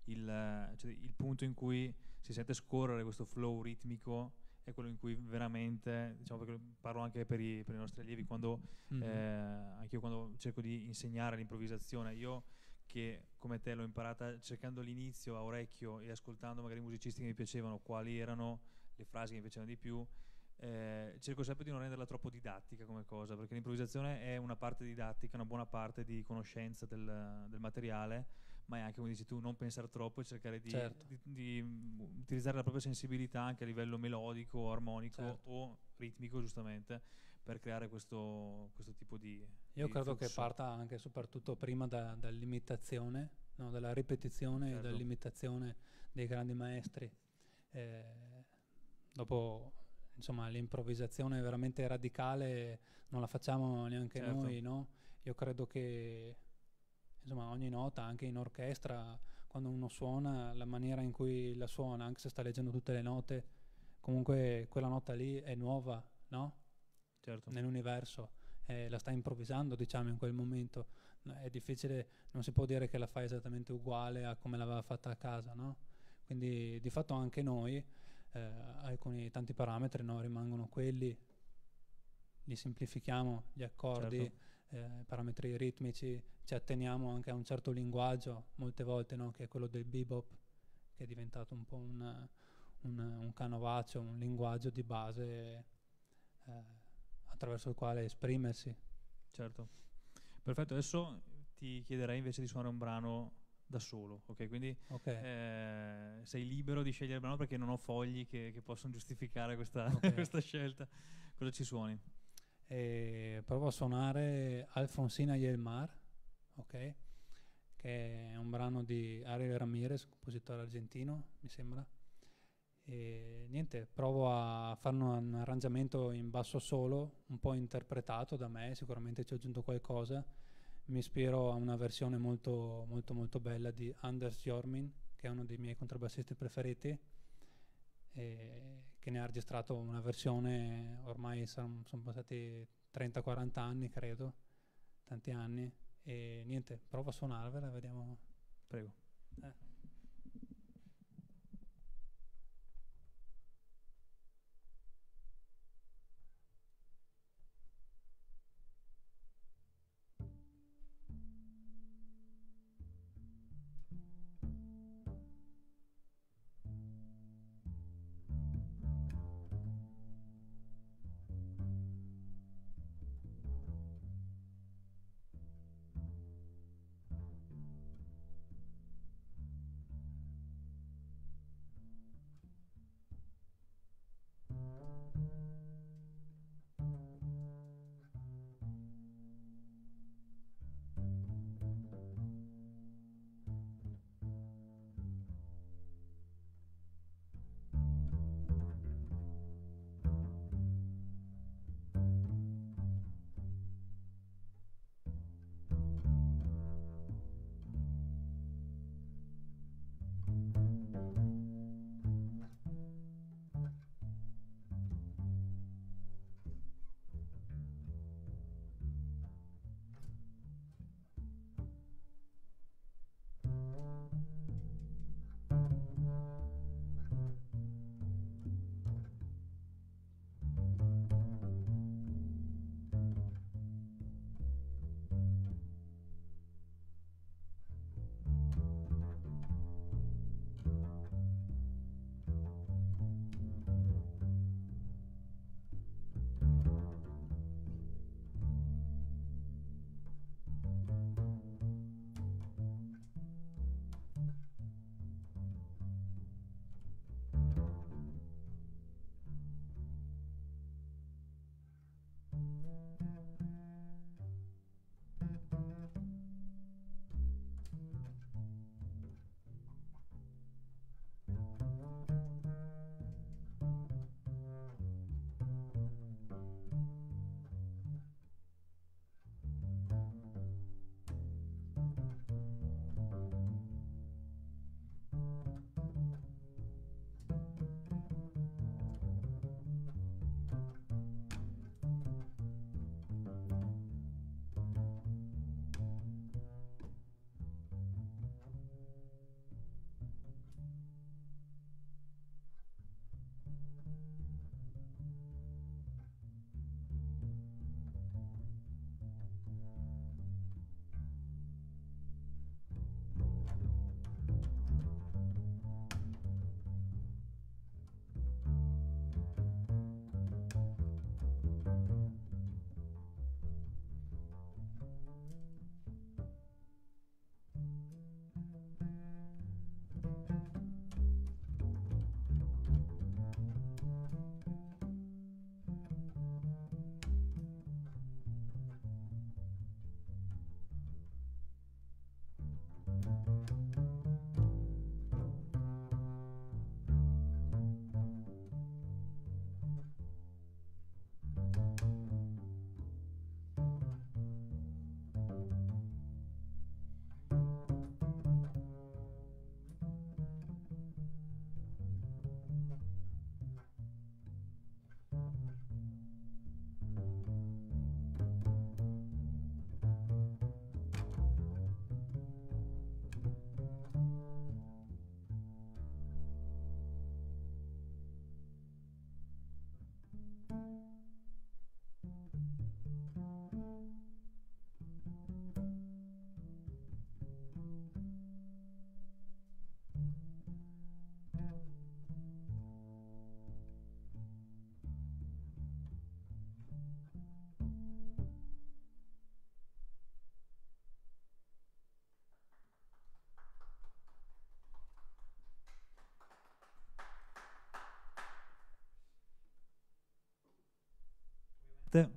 il, cioè, il, punto in cui si sente scorrere questo flow ritmico è quello in cui veramente, diciamo perché parlo anche per i, per i nostri allievi, quando, mm-hmm. eh, anche io quando cerco di insegnare l'improvvisazione, io che come te l'ho imparata cercando l'inizio a orecchio e ascoltando magari musicisti che mi piacevano, quali erano le frasi che mi piacevano di più, eh, cerco sempre di non renderla troppo didattica come cosa, perché l'improvvisazione è una parte didattica, una buona parte di conoscenza del, del materiale, ma è anche, come dici tu, non pensare troppo e cercare di, Certo. di- di, mm, utilizzare la propria sensibilità anche a livello melodico, armonico Certo. o ritmico, giustamente, per creare questo, questo tipo di. Io di credo che flusso. parta anche soprattutto prima da- dall'imitazione, no, dalla ripetizione Certo. e dall'imitazione dei grandi maestri. Eh, dopo, insomma, l'improvvisazione veramente radicale non la facciamo neanche Certo. noi, no? Io credo che insomma, ogni nota, anche in orchestra, quando uno suona, la maniera in cui la suona, anche se sta leggendo tutte le note, comunque quella nota lì è nuova, no? Certo. nell'universo, eh, la sta improvvisando, diciamo, in quel momento. È difficile, non si può dire che la fa esattamente uguale a come l'aveva fatta a casa, no? Quindi di fatto anche noi, eh, alcuni tanti parametri no, rimangono quelli, li semplifichiamo, gli accordi, Certo. eh, parametri ritmici, ci atteniamo anche a un certo linguaggio, molte volte, no? che è quello del bebop, che è diventato un po' un, un, un canovaccio, un linguaggio di base eh, attraverso il quale esprimersi. Certo. Perfetto, adesso ti chiederei invece di suonare un brano da solo, ok? Quindi Ok, eh, sei libero di scegliere il brano perché non ho fogli che, che possono giustificare questa, Ok. questa scelta. Cosa ci suoni? e provo a suonare Alfonsina y el Mar, ok? Che è un brano di Ariel Ramirez, compositore argentino, mi sembra. E niente, provo a fare un, un arrangiamento in basso solo, un po' interpretato da me, sicuramente ci ho aggiunto qualcosa. Mi ispiro a una versione molto, molto, molto bella di Anders Jormin, che è uno dei miei contrabbassisti preferiti, che ne ha registrato una versione, ormai sono passati 30-40 anni, credo, tanti anni. E niente, provo a suonarvela, vediamo. Prego. Eh.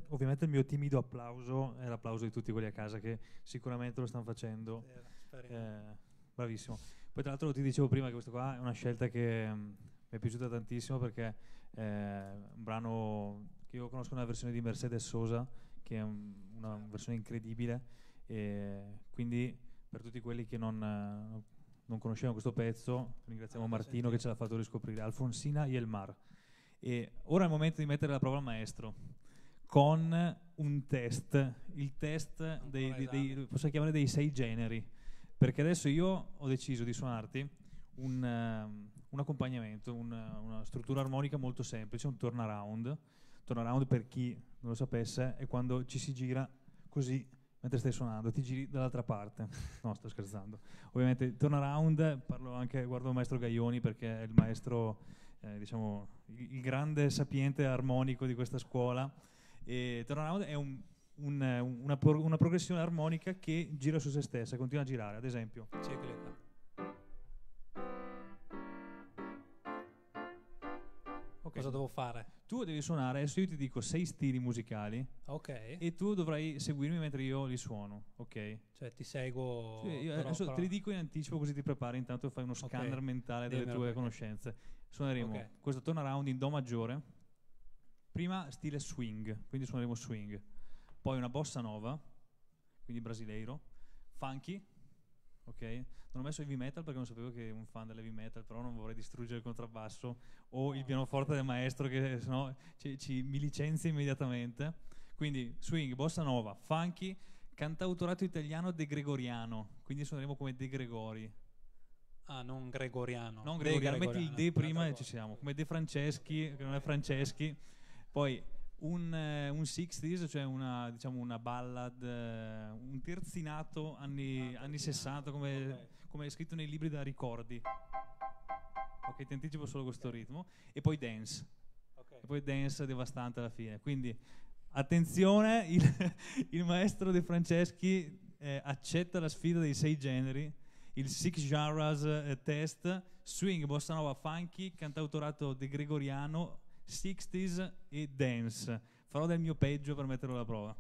Ovviamente il mio timido applauso è l'applauso di tutti quelli a casa che sicuramente lo stanno facendo. Eh, bravissimo. Poi tra l'altro ti dicevo prima che questa qua è una scelta che mh, mm, mi è piaciuta tantissimo perché è un brano che io conosco una versione di Mercedes Sosa che è un, una versione incredibile e quindi per tutti quelli che non, non conoscevano questo pezzo ringraziamo ah, Martino che ce l'ha fatto riscoprire Alfonsina e il Mar e ora è il momento di mettere la prova al maestro con un test il test dei, dei, dei, posso chiamare dei sei generi perché adesso io ho deciso di suonarti un, uh, un accompagnamento, un, una struttura armonica molto semplice, un turnaround. Turnaround per chi non lo sapesse è quando ci si gira così mentre stai suonando, ti giri dall'altra parte. no, sto scherzando. Ovviamente turnaround, parlo anche, guardo il maestro Gaioni perché è il maestro, eh, diciamo, il, il, grande sapiente armonico di questa scuola. E turnaround è un un, una, una, progressione armonica che gira su se stessa, continua a girare, ad esempio. Ciclica. Okay. Cosa devo fare? Tu devi suonare, adesso io ti dico sei stili musicali. Ok. E tu dovrai seguirmi mentre io li suono, ok? Cioè ti seguo. Sì, io però, adesso però... te li dico in anticipo così ti prepari, intanto fai uno scanner okay. mentale delle Dimmi tue conoscenze. Suoneremo okay. questo turnaround in Do maggiore. Prima stile swing, quindi suoneremo swing poi una bossa nova, quindi brasileiro, funky, ok? Non ho messo heavy metal perché non sapevo che ero un fan dell'heavy metal, però non vorrei distruggere il contrabbasso o il pianoforte del maestro che sennò ci, ci, mi licenzia immediatamente. Quindi swing, bossa nova, funky, cantautorato italiano De Gregoriano, quindi suoneremo come De Gregori. Ah, non gregoriano. Non gregoriano, metti il De prima e ci siamo, come De Franceschi, che non è Franceschi. Poi un, eh, un 60s, cioè una, diciamo una ballad, eh, un terzinato anni, ah, anni 60, come, okay. come, è scritto nei libri da ricordi. Ok, ti anticipo solo questo ritmo. E poi dance. Okay. E poi dance devastante alla fine. Quindi attenzione, il, il maestro De Franceschi eh, accetta la sfida dei sei generi. Il Six Genres eh, Test, swing, bossa nova, funky, cantautorato de Gregoriano, 60s e dance. Farò del mio peggio per metterlo alla prova.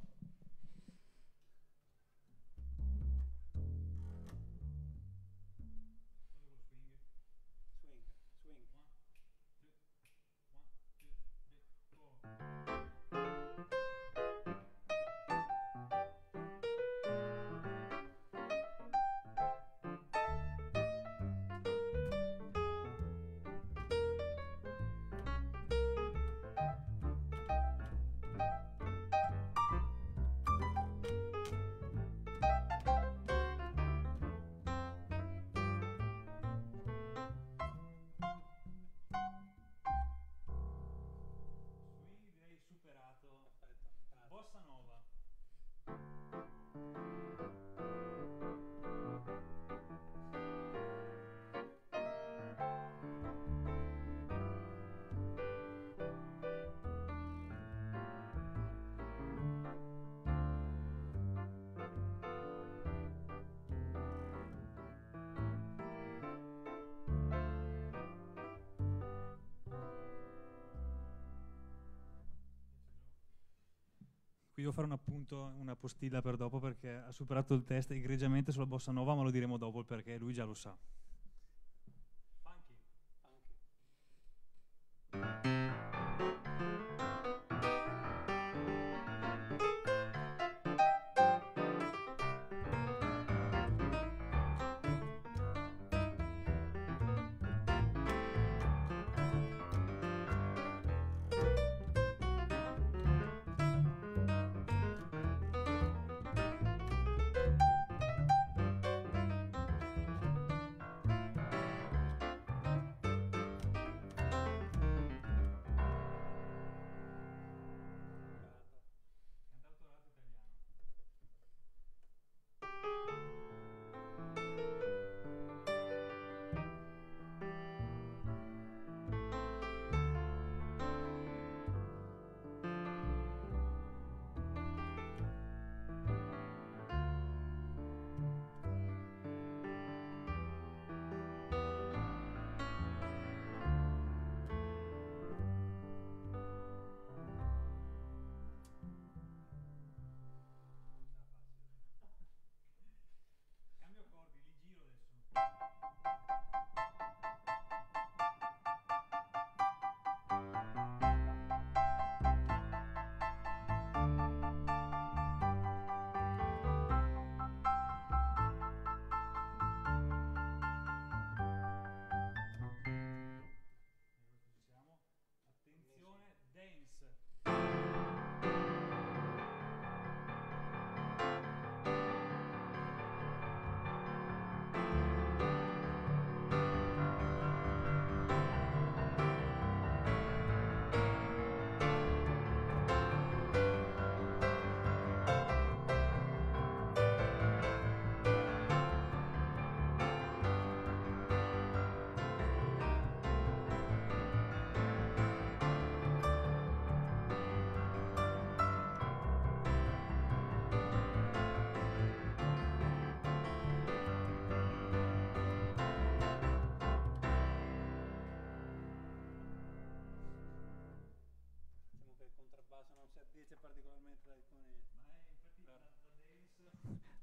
Qui devo fare un appunto, una postilla per dopo perché ha superato il test egregiamente sulla bossa nova, ma lo diremo dopo perché lui già lo sa.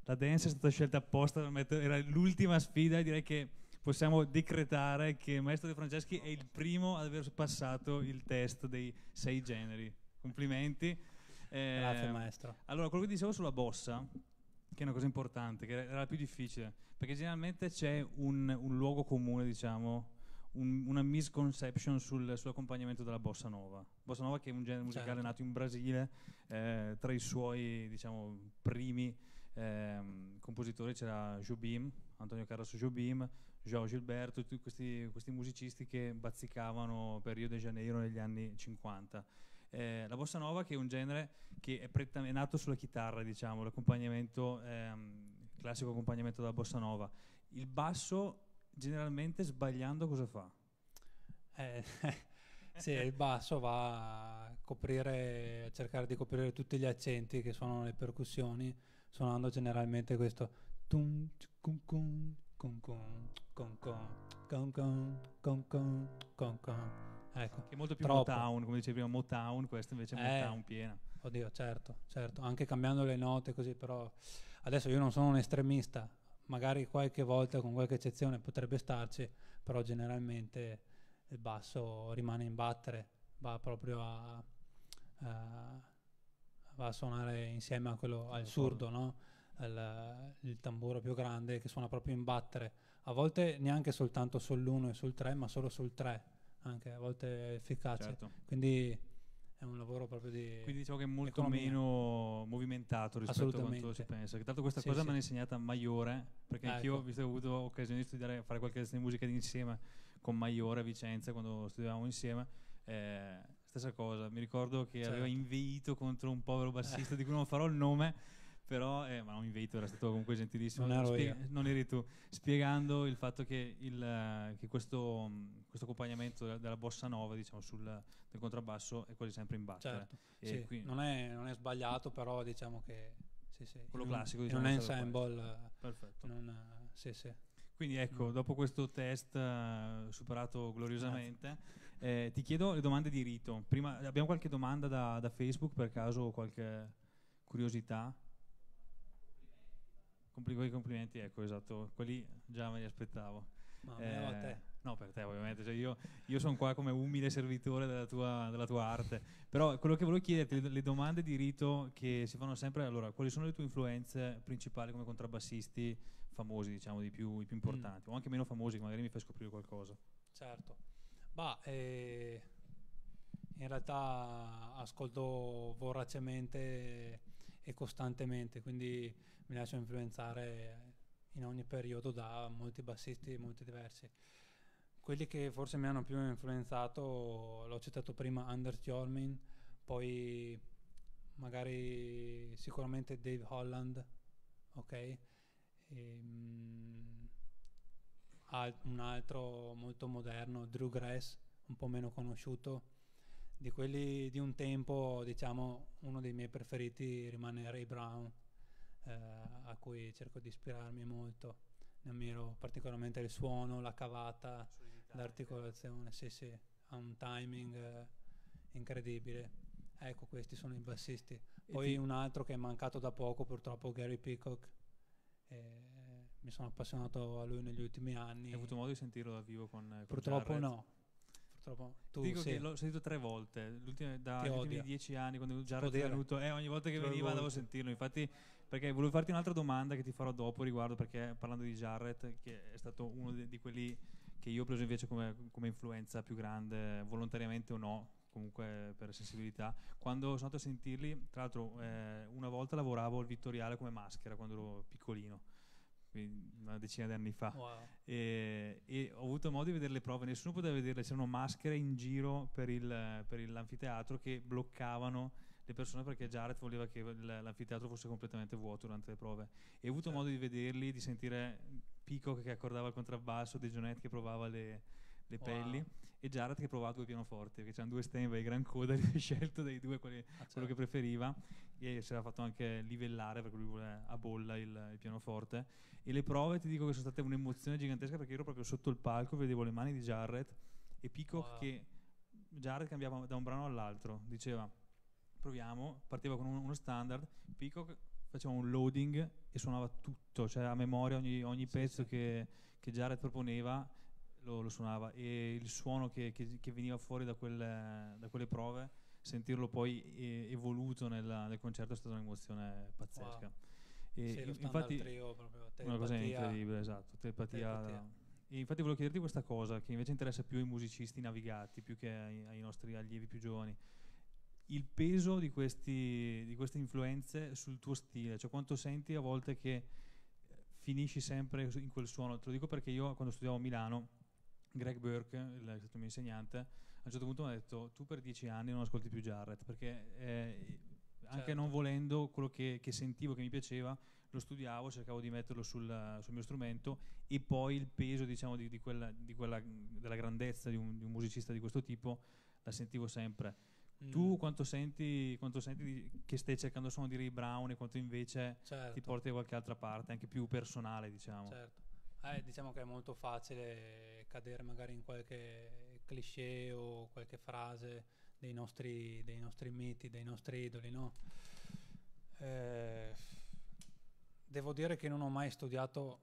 La dance è stata scelta apposta per mettere, era l'ultima sfida, direi che possiamo decretare che Maestro De Franceschi è il primo ad aver passato il test dei sei generi. Complimenti. Eh, Grazie maestro. Allora, quello che dicevo sulla bossa, che è una cosa importante, che era la più difficile, perché generalmente c'è un, un luogo comune, diciamo, un, una misconception sul, sull'accompagnamento della bossa nova. Bossa nova che è un genere musicale certo. nato in Brasile, eh, tra i suoi diciamo, primi eh, compositori c'era Jobim, Antonio Carlos Jobim, João Gilberto, tutti questi, questi, musicisti che bazzicavano per Rio de Janeiro negli anni 50. Eh, la bossa nova che è un genere che è, pretta, è nato sulla chitarra, diciamo, l'accompagnamento, ehm, classico accompagnamento della bossa nova. Il basso generalmente sbagliando cosa fa? Eh, sì, il basso va a coprire, a cercare di coprire tutti gli accenti che sono le percussioni, suonando generalmente questo tum, cum, cum, cum, cum, ecco che è molto più troppo. Motown come dicevi prima Motown questo invece è eh, Motown piena oddio certo certo anche cambiando le note così però adesso io non sono un estremista magari qualche volta con qualche eccezione potrebbe starci però generalmente il basso rimane in battere va proprio a, a va a suonare insieme a quello al surdo no? il, il tamburo più grande che suona proprio in battere a volte neanche soltanto sull'1 e sul 3, ma solo sul 3, anche a volte è efficace. Certo. Quindi è un lavoro proprio di quindi diciamo che è molto economia. meno movimentato rispetto a quanto si pensa che tanto questa sì, cosa sì. me l'ha insegnata Maiore perché ecco. anch'io visto che ho avuto occasione di studiare fare qualche lezione di musica insieme con Maiore a Vicenza quando studiavamo insieme eh, stessa cosa mi ricordo che certo. aveva inveito contro un povero bassista eh. di cui non farò il nome però eh, ma non invito, era stato comunque gentilissimo. Non, Spie- non eri tu, spiegando il fatto che, il, che questo, questo, accompagnamento della, bossa nova, diciamo, sul, del contrabbasso è quasi sempre in battere. Certo, sì, non, è, non, è, sbagliato, però diciamo che sì, sì, quello in classico diciamo, non è ensemble. Perfetto. Non, sì, sì. Quindi ecco, mm. dopo questo test uh, superato gloriosamente, eh, ti chiedo le domande di rito. Prima, abbiamo qualche domanda da, da Facebook per caso, qualche curiosità? Compli- complimenti, ecco, esatto, quelli già me li aspettavo. Ma eh, a te. No, per te ovviamente, cioè io, io sono qua come umile servitore della tua, della tua, arte, però quello che volevo chiederti, le, le, domande di rito che si fanno sempre, allora, quali sono le tue influenze principali come contrabbassisti famosi, diciamo, di più, i più importanti, mm. o anche meno famosi, che magari mi fai scoprire qualcosa? Certo, bah, eh, in realtà ascolto voracemente e costantemente, quindi mi lascio influenzare in ogni periodo da molti bassisti molti diversi. Quelli che forse mi hanno più influenzato, l'ho citato prima, Anders Jormin, poi magari sicuramente Dave Holland, ok? E, um, un altro molto moderno, Drew Grass, un po' meno conosciuto. Di quelli di un tempo, diciamo, uno dei miei preferiti rimane Ray Brown eh, a cui cerco di ispirarmi molto. Ne ammiro particolarmente il suono, la cavata, l'articolazione, sì sì, ha un timing eh, incredibile. Ecco, questi sono i bassisti. Poi ti... un altro che è mancato da poco, purtroppo, Gary Peacock. Eh, mi sono appassionato a lui negli ultimi anni. Hai avuto modo di sentirlo dal vivo con, con Purtroppo Jarrett? no. Purtroppo tu Dico sì. che l'ho sentito tre volte, dagli ultimi dieci anni, quando Jarrett è venuto, eh, ogni volta che veniva andavo a sentirlo. Infatti perché volevo farti un'altra domanda che ti farò dopo riguardo, perché parlando di Jarrett, che è stato uno di, di quelli che io ho preso invece come, come, influenza più grande, volontariamente o no, comunque per sensibilità, quando sono andato a sentirli, tra l'altro eh, una volta lavoravo al Vittoriale come maschera quando ero piccolino, una decina di anni fa, wow. e, e, ho avuto modo di vedere le prove, nessuno poteva vederle, c'erano maschere in giro per, il, per l'anfiteatro che bloccavano le persone perché Jared voleva che l'anfiteatro fosse completamente vuoto durante le prove e ho avuto modo di vederli, di sentire Peacock che accordava il contrabbasso, De Jonet che provava le, le pelli wow. e Jared che provava due pianoforti perché c'erano due Steinway gran coda li ha scelto dei due quelli, ah, certo. quello che preferiva e si era fatto anche livellare perché lui voleva a bolla il, il, pianoforte e le prove ti dico che sono state un'emozione gigantesca perché ero proprio sotto il palco vedevo le mani di Jared e Peacock wow. che Jared cambiava da un brano all'altro diceva proviamo, partiva con uno standard, Peacock faceva un loading e suonava tutto, cioè a memoria ogni, ogni Sì, pezzo sì. Che, che Jared proponeva lo, lo suonava e il suono che, che- che veniva fuori da quelle, da quelle prove, sentirlo poi eh, evoluto nella- nel concerto è stata un'emozione pazzesca. E sì, infatti trio proprio una cosa telepatia. incredibile, esatto, telepatia. Telepatia. E infatti volevo chiederti questa cosa, che invece interessa più ai musicisti navigati, più che ai, ai nostri allievi più giovani. Il peso di, questi, di queste influenze sul tuo stile, cioè quanto senti a volte che eh, finisci sempre in quel suono. Te lo dico perché io quando studiavo a Milano, Greg Burke, il, il mio insegnante, un certo punto mi ha detto tu per dieci anni non ascolti più Jarrett, perché eh, anche Certo. non volendo quello che, che sentivo, che mi piaceva, lo studiavo, cercavo di metterlo sul, sul mio strumento e poi il peso diciamo, di, di quella, di quella- della grandezza di un, di un musicista di questo tipo la sentivo sempre. Mm, Tu quanto senti, quanto senti che stai cercando suono di Ray Brown e quanto invece certo, ti porti da qualche altra parte, anche più personale diciamo? certo. Eh, diciamo che è molto facile cadere magari in qualche cliché o qualche frase dei nostri, dei nostri miti, dei nostri idoli, no? Eh, devo dire che non ho mai studiato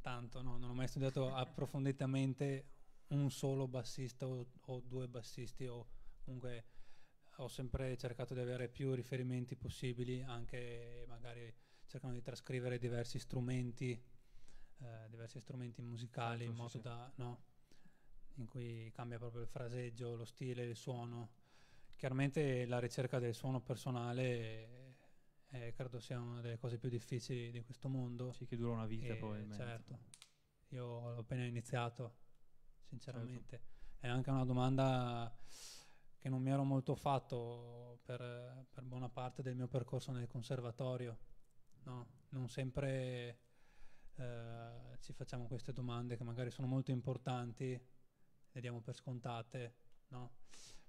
tanto, no? non ho mai studiato approfonditamente un solo bassista o, o due bassisti o comunque ho sempre cercato di avere più riferimenti possibili, anche magari cercando di trascrivere diversi strumenti, eh, diversi strumenti musicali Certo, in sì, modo sì. da, no? In cui cambia proprio il fraseggio, lo stile, il suono. Chiaramente la ricerca del suono personale eh, credo sia una delle cose più difficili di questo mondo. Sì, che dura una vita E, probabilmente. Certo, io ho appena iniziato, sinceramente. È anche una domanda che non mi ero molto fatto per, per buona parte del mio percorso nel conservatorio. No, non sempre eh, ci facciamo queste domande che magari sono molto importanti, le diamo per scontate, no?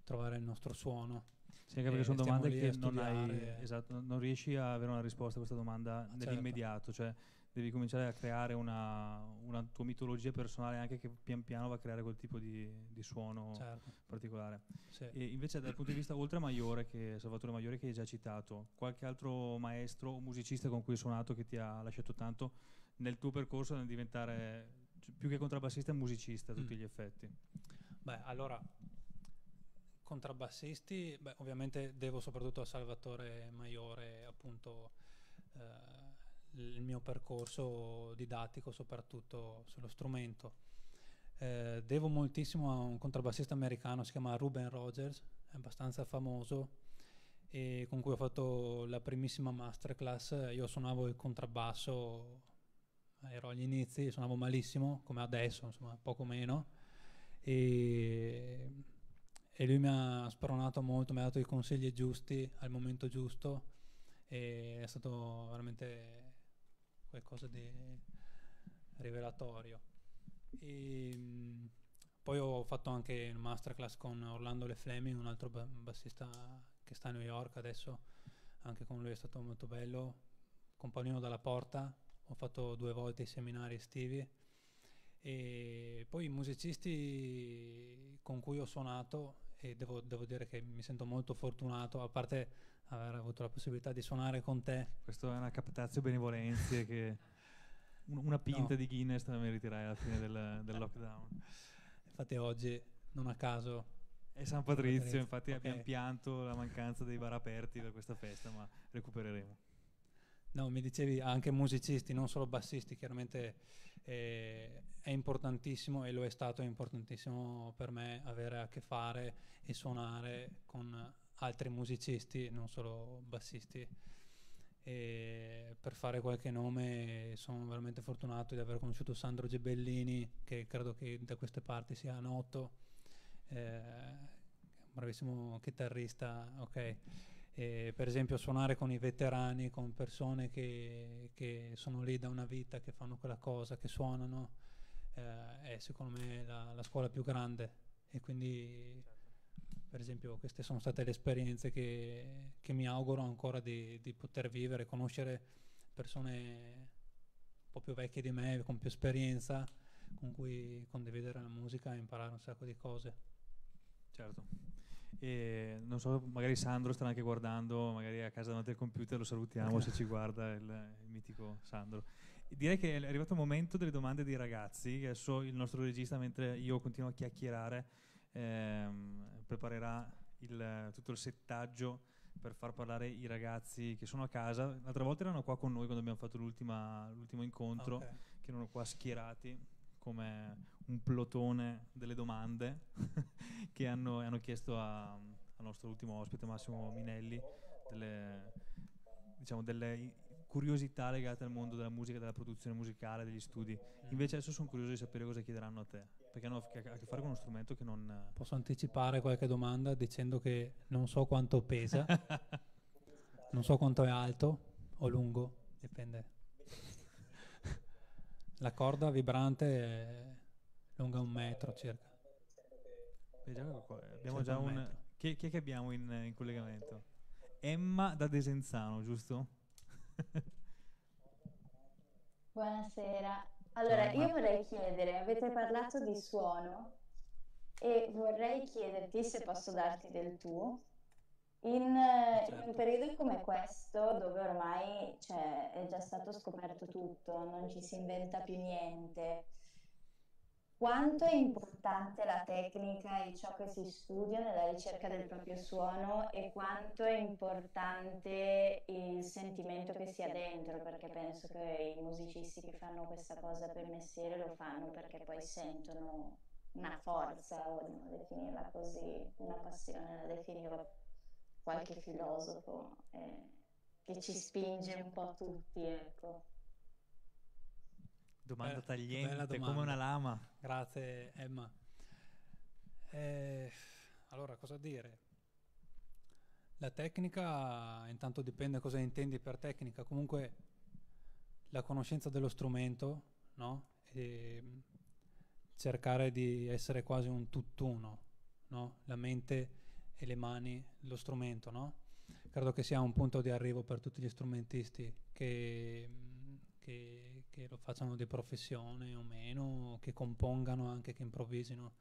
Trovare il nostro suono. Sì, anche perché sono domande che non hai, esatto, non- riesci a avere una risposta a questa domanda certo. nell'immediato, cioè devi cominciare a creare una, una tua mitologia personale anche che pian piano va a creare quel tipo di, di suono Certo, particolare. sì. Invece dal punto di vista oltre a Maggiore, che Salvatore Maggiore che hai già citato, qualche altro maestro o musicista con cui hai suonato che ti ha lasciato tanto nel tuo percorso nel diventare più che contrabbassista musicista a tutti Mm. gli effetti? Beh, allora, contrabbassisti, beh, ovviamente devo soprattutto a Salvatore Maiore, appunto, eh, il mio percorso didattico, soprattutto sullo strumento. Eh, devo moltissimo a un contrabbassista americano, si chiama Ruben Rogers, è abbastanza famoso e con cui ho fatto la primissima masterclass. Io suonavo il contrabbasso, ero agli inizi, suonavo malissimo, come adesso, insomma, poco meno e, e lui mi ha spronato molto, mi ha dato i consigli giusti al momento giusto e è stato veramente qualcosa di rivelatorio. E, poi ho fatto anche un masterclass con Orlando Le Fleming, un altro ba- bassista che sta a New York adesso, anche con lui è stato molto bello. Con Paolino Dalla Porta ho fatto due volte i seminari estivi e poi i musicisti con cui ho suonato e devo, devo dire che mi sento molto fortunato, a parte aver avuto la possibilità di suonare con te. Questa è una captazio benevolenzie che un- una pinta No. di Guinness te la meriterai alla fine del, del lockdown. Infatti oggi, non a caso, È San Patrizio, Patrizio, infatti ok. abbiamo pianto la mancanza dei bar aperti per questa festa, ma recupereremo. No, mi dicevi anche musicisti, non solo bassisti, chiaramente eh, è importantissimo e lo è stato importantissimo per me avere a che fare e suonare con altri musicisti, non solo bassisti. E per fare qualche nome sono veramente fortunato di aver conosciuto Sandro Gebellini, che credo che da queste parti sia noto, eh, bravissimo chitarrista, ok. E per esempio suonare con i veterani, con persone che, che sono lì da una vita, che fanno quella cosa, che suonano, eh, è secondo me la, la scuola più grande. E quindi, per esempio, queste sono state le esperienze che, che mi auguro ancora di, di poter vivere, conoscere persone un po' più vecchie di me, con più esperienza, con cui condividere la musica e imparare un sacco di cose. Certo. E non so, magari Sandro sta anche guardando, magari a casa davanti al computer lo salutiamo se ci guarda il, il mitico Sandro. Direi che è arrivato il momento delle domande dei ragazzi. Adesso il nostro regista, mentre io continuo a chiacchierare, ehm, preparerà il, tutto il settaggio per far parlare i ragazzi che sono a casa. L'altra volta erano qua con noi quando abbiamo fatto l'ultimo incontro, okay. che erano qua schierati come un plotone delle domande che hanno, hanno chiesto a, al nostro ultimo ospite Massimo Minelli delle, diciamo, delle curiosità legate al mondo della musica, della produzione musicale, degli studi. Mm. Invece adesso sono curioso di sapere cosa chiederanno a te, perché hanno a che fare con uno strumento che non... Posso anticipare qualche domanda dicendo che non so quanto pesa, non so quanto è alto o lungo, dipende. La corda vibrante è lunga un metro circa. Abbiamo già un... un chi, chi, è che abbiamo in, in collegamento? Emma da Desenzano, giusto? Buonasera. Allora, io vorrei chiedere, avete parlato di suono e vorrei chiederti se posso darti del tu. In, certo. in un periodo come questo, dove ormai cioè, è già stato scoperto tutto, non ci si inventa più niente, quanto è importante la tecnica e ciò che si studia nella ricerca del proprio suono e quanto è importante il sentimento che si ha dentro, perché penso che i musicisti che fanno questa cosa per mestiere lo fanno perché poi sentono una forza, vogliamo definirla così, una passione, la definiva qualche filosofo, eh, che ci spinge un po' tutti, ecco. Domanda tagliente, domanda. come una lama. Grazie Emma. Eh, allora, cosa dire? La tecnica, intanto dipende cosa intendi per tecnica, comunque la conoscenza dello strumento, no? E cercare di essere quasi un tutt'uno, no? La mente e le mani, lo strumento, no? Credo che sia un punto di arrivo per tutti gli strumentisti che, che che lo facciano di professione o meno, che compongano anche, che improvvisino.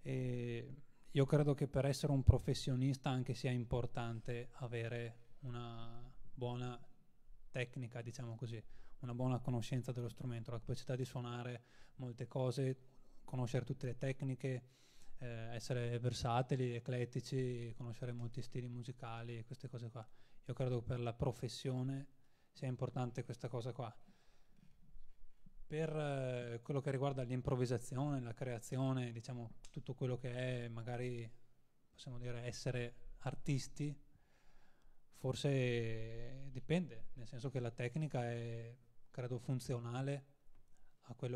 E io credo che per essere un professionista anche sia importante avere una buona tecnica, diciamo così, una buona conoscenza dello strumento, la capacità di suonare molte cose, conoscere tutte le tecniche, eh, essere versatili, eclettici, conoscere molti stili musicali e queste cose qua. Io credo che per la professione sia importante questa cosa qua per eh, quello che riguarda l'improvvisazione, la creazione, diciamo tutto quello che è magari possiamo dire essere artisti, forse dipende, nel senso che la tecnica è credo funzionale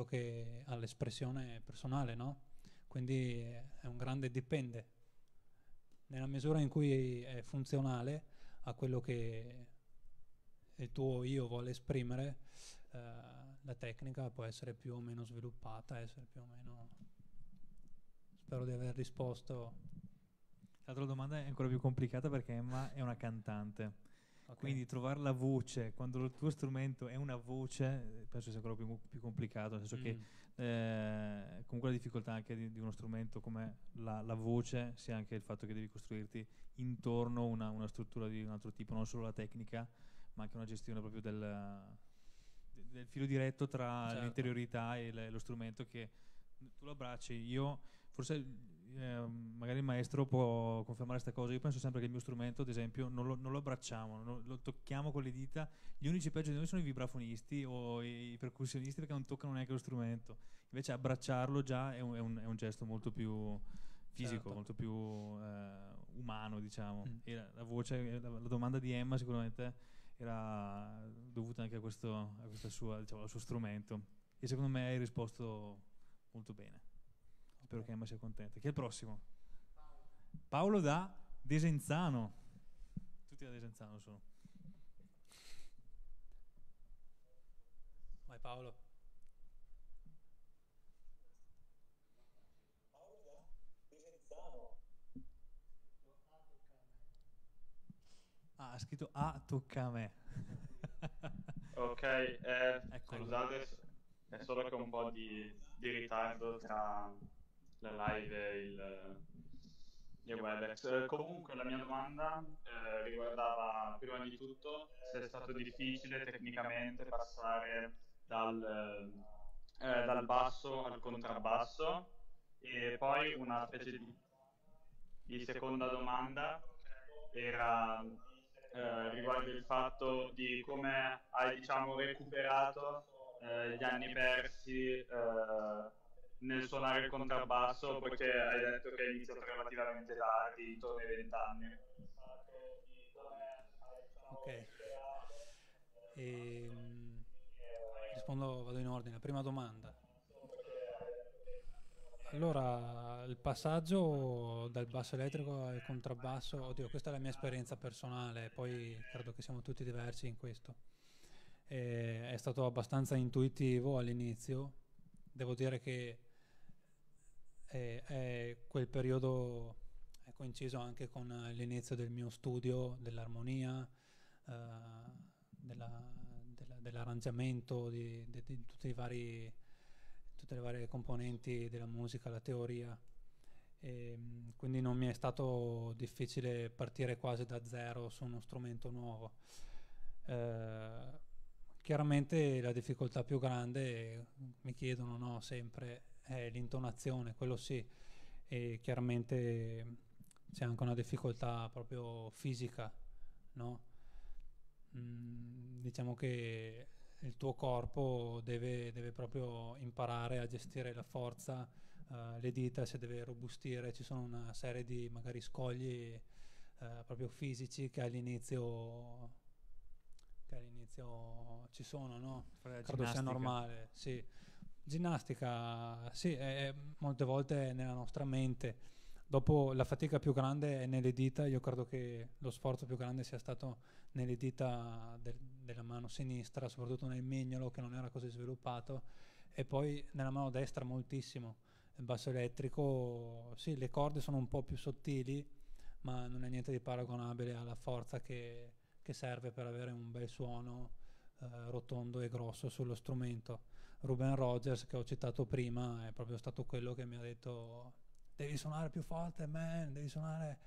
che all'espressione personale, no? Quindi è un grande dipende. Nella misura in cui è funzionale a quello che il tuo io vuole esprimere, eh, la tecnica può essere più o meno sviluppata, essere più o meno... Spero di aver risposto. L'altra domanda è ancora più complicata perché Emma è una cantante. Okay. Quindi trovare la voce quando il tuo strumento è una voce penso sia ancora più, più complicato, nel senso mm. che eh, comunque la difficoltà anche di, di uno strumento come la, la, voce sia anche il fatto che devi costruirti intorno una, una struttura di un altro tipo, non solo la tecnica, ma anche una gestione proprio del, del filo diretto tra certo. l'interiorità e le, lo strumento che tu lo abbracci. Io, forse eh, magari il maestro può confermare questa cosa, io penso sempre che il mio strumento, ad esempio, non lo, non lo abbracciamo, non, lo tocchiamo con le dita. Gli unici peggio di noi sono i vibrafonisti o i, percussionisti perché non toccano neanche lo strumento. Invece abbracciarlo già è un, è un, è un gesto molto più fisico, certo. molto più eh, umano, diciamo. Mm. E la, la voce, la, la domanda di Emma sicuramente era dovuta anche a questo, a sua, diciamo, al suo strumento. E secondo me hai risposto molto bene. Spero che Emma sia contenta. Chi è il prossimo? Paolo da Desenzano. Tutti da Desenzano sono. Vai Paolo. Ah, ha scritto A tocca a me. ok, eh, scusate, è solo che ho un po' di, di ritardo tra la live e il, di Webex. Eh, comunque la mia domanda eh, riguardava prima di tutto se è stato difficile tecnicamente passare dal, eh, dal basso al contrabbasso e poi una specie di, di seconda domanda era eh, riguardo il fatto di come hai diciamo recuperato eh, gli anni persi eh, nel suonare il contrabbasso perché hai detto che hai iniziato relativamente tardi, intorno ai 20 anni. Ok. E, ehm, rispondo, vado in ordine. Prima domanda. Allora, il passaggio dal basso elettrico al contrabbasso, oddio, questa è la mia esperienza personale, poi credo che siamo tutti diversi in questo. E è stato abbastanza intuitivo all'inizio, devo dire che è, è quel periodo è coinciso anche con l'inizio del mio studio dell'armonia, uh, della, della, dell'arrangiamento di, di, di tutti i vari tutte le varie componenti della musica, la teoria. E, ehm, quindi non mi è stato difficile partire quasi da zero su uno strumento nuovo. Eh, chiaramente la difficoltà più grande, mi chiedono no, sempre, è l'intonazione, quello sì, e chiaramente c'è anche una difficoltà proprio fisica, no? mm, diciamo che il tuo corpo deve, deve, proprio imparare a gestire la forza, uh, le dita si deve robustire, ci sono una serie di magari scogli uh, proprio fisici che all'inizio, che all'inizio ci sono, no? Credo sia normale, sì. Ginnastica, sì, è, molte volte è nella nostra mente. Dopo la fatica più grande è nelle dita, io credo che lo sforzo più grande sia stato nelle dita del, della mano sinistra, soprattutto nel mignolo che non era così sviluppato, e poi nella mano destra moltissimo. Il basso elettrico, sì, le corde sono un po' più sottili, ma non è niente di paragonabile alla forza che, che serve per avere un bel suono eh, rotondo e grosso sullo strumento. Ruben Rogers, che ho citato prima, è proprio stato quello che mi ha detto devi suonare più forte, man, devi suonare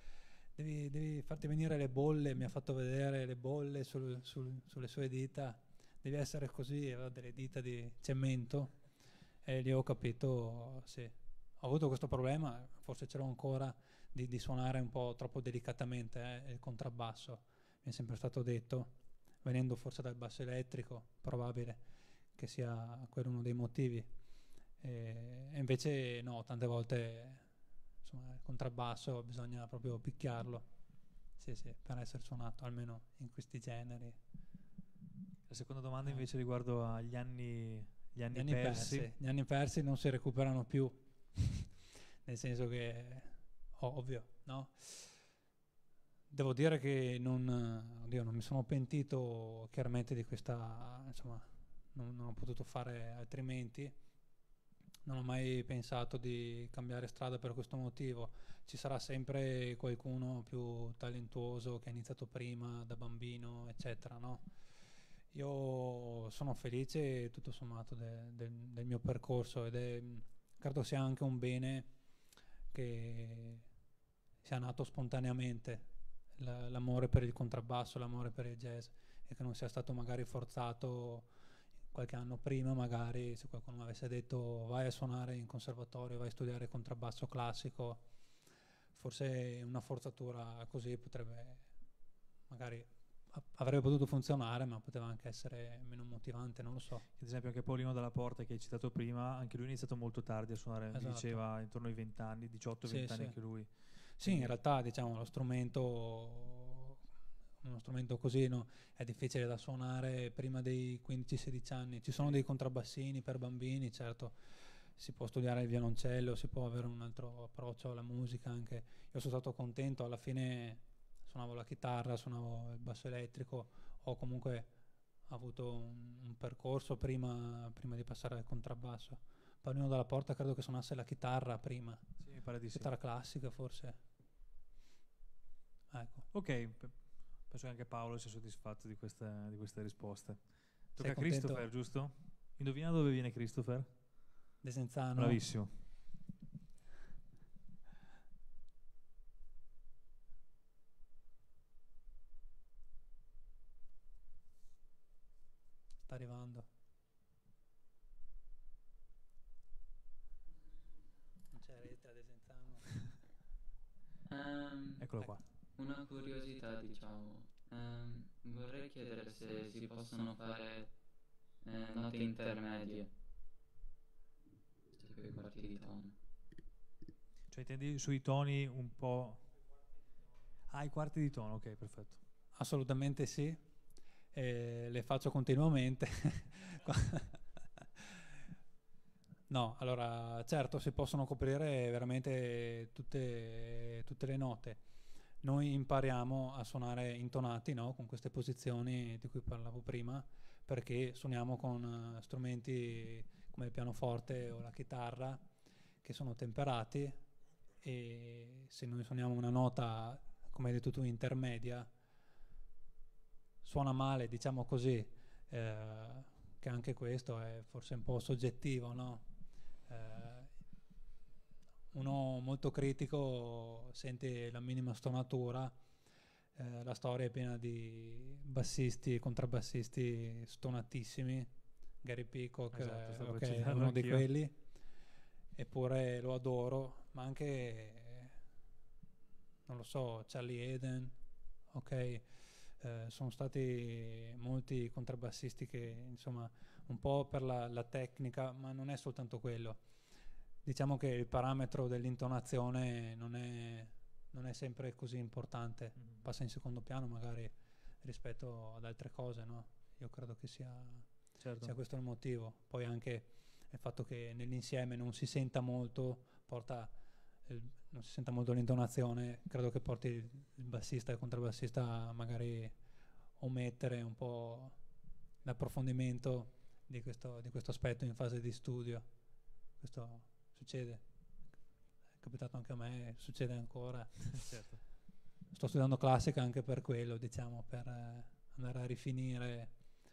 devi, devi, farti venire le bolle, mi ha fatto vedere le bolle sul, sul, sulle sue dita, devi essere così, aveva delle dita di cemento. E lì ho capito, sì, ho avuto questo problema, forse ce l'ho ancora, di, di suonare un po' troppo delicatamente eh, il contrabbasso, mi è sempre stato detto, venendo forse dal basso elettrico, probabile che sia quello uno dei motivi. E, e invece no, tante volte insomma, il contrabbasso bisogna proprio picchiarlo, sì, sì, per essere suonato, almeno in questi generi. La seconda domanda eh. invece riguardo agli anni, gli anni, gli anni persi. persi. Gli anni persi non si recuperano più, nel senso che, ovvio, no? Devo dire che non, oddio, non mi sono pentito chiaramente di questa, insomma, non, non ho potuto fare altrimenti non ho mai pensato di cambiare strada per questo motivo. Ci sarà sempre qualcuno più talentuoso che ha iniziato prima, da bambino, eccetera, no? Io sono felice tutto sommato de, de, del mio percorso ed è, credo sia anche un bene che sia nato spontaneamente l'amore per il contrabbasso, l'amore per il jazz e che non sia stato magari forzato qualche anno prima magari se qualcuno mi avesse detto vai a suonare in conservatorio, vai a studiare contrabbasso classico, forse una forzatura così potrebbe magari avrebbe potuto funzionare, ma poteva anche essere meno motivante, non lo so. Ad esempio anche Paolino dalla Porta che hai citato prima, anche lui ha iniziato molto tardi a suonare, esatto. diceva intorno ai 20 anni, 18-20 sì, anni sì. anche lui. Sì, in realtà diciamo lo strumento uno strumento così no, è difficile da suonare prima dei 15-16 anni. Ci sono dei contrabbassini per bambini, certo, si può studiare il violoncello, si può avere un altro approccio alla musica anche. Io sono stato contento, alla fine suonavo la chitarra, suonavo il basso elettrico, ho comunque avuto un, un percorso prima, prima, di passare al contrabbasso. Paolino dalla Porta credo che suonasse la chitarra prima. Sì, mi pare di chitarra sì. classica forse. Ecco. Ok, Penso che anche Paolo sia soddisfatto di, questa, di queste risposte. Tocca a Christopher, giusto? Indovina dove viene Christopher? Desenzano. Bravissimo. Sta arrivando. Non c'è rete a Desenzano. um, ehm, Eccolo ecco. qua una curiosità, diciamo. Ehm, vorrei chiedere se si possono fare eh, note intermedie, tipo i quarti di tono. Cioè intendi sui toni un po'... Ah, i quarti di tono, ok, perfetto. Assolutamente sì, e le faccio continuamente. no, allora certo si possono coprire veramente tutte, tutte le note. Noi impariamo a suonare intonati no? con queste posizioni di cui parlavo prima, perché suoniamo con eh, strumenti come il pianoforte o la chitarra che sono temperati e se noi suoniamo una nota, come hai detto tu, intermedia, suona male, diciamo così, eh, che anche questo è forse un po' soggettivo, no? Eh, uno molto critico sente la minima stonatura, eh, la storia è piena di bassisti e contrabbassisti stonatissimi, Gary Peacock Esatto, eh, stavo ok, per è uno di anch'io. quelli, eppure lo adoro, ma anche, non lo so, Charlie Eden, ok, eh, sono stati molti contrabbassisti che insomma un po' per la, la tecnica, ma non è soltanto quello. Diciamo che il parametro dell'intonazione non è, non è sempre così importante, Mhm. passa in secondo piano magari rispetto ad altre cose, no? Io credo che sia, Certo. sia questo il motivo. Poi anche il fatto che nell'insieme non si senta molto, porta il- non si senta molto l'intonazione, credo che porti il, il bassista e il contrabbassista a magari omettere un po' l'approfondimento di questo, di questo aspetto in fase di studio. Questo succede, è capitato anche a me, succede ancora. certo. Sto studiando classica anche per quello, diciamo, per eh, andare a rifinire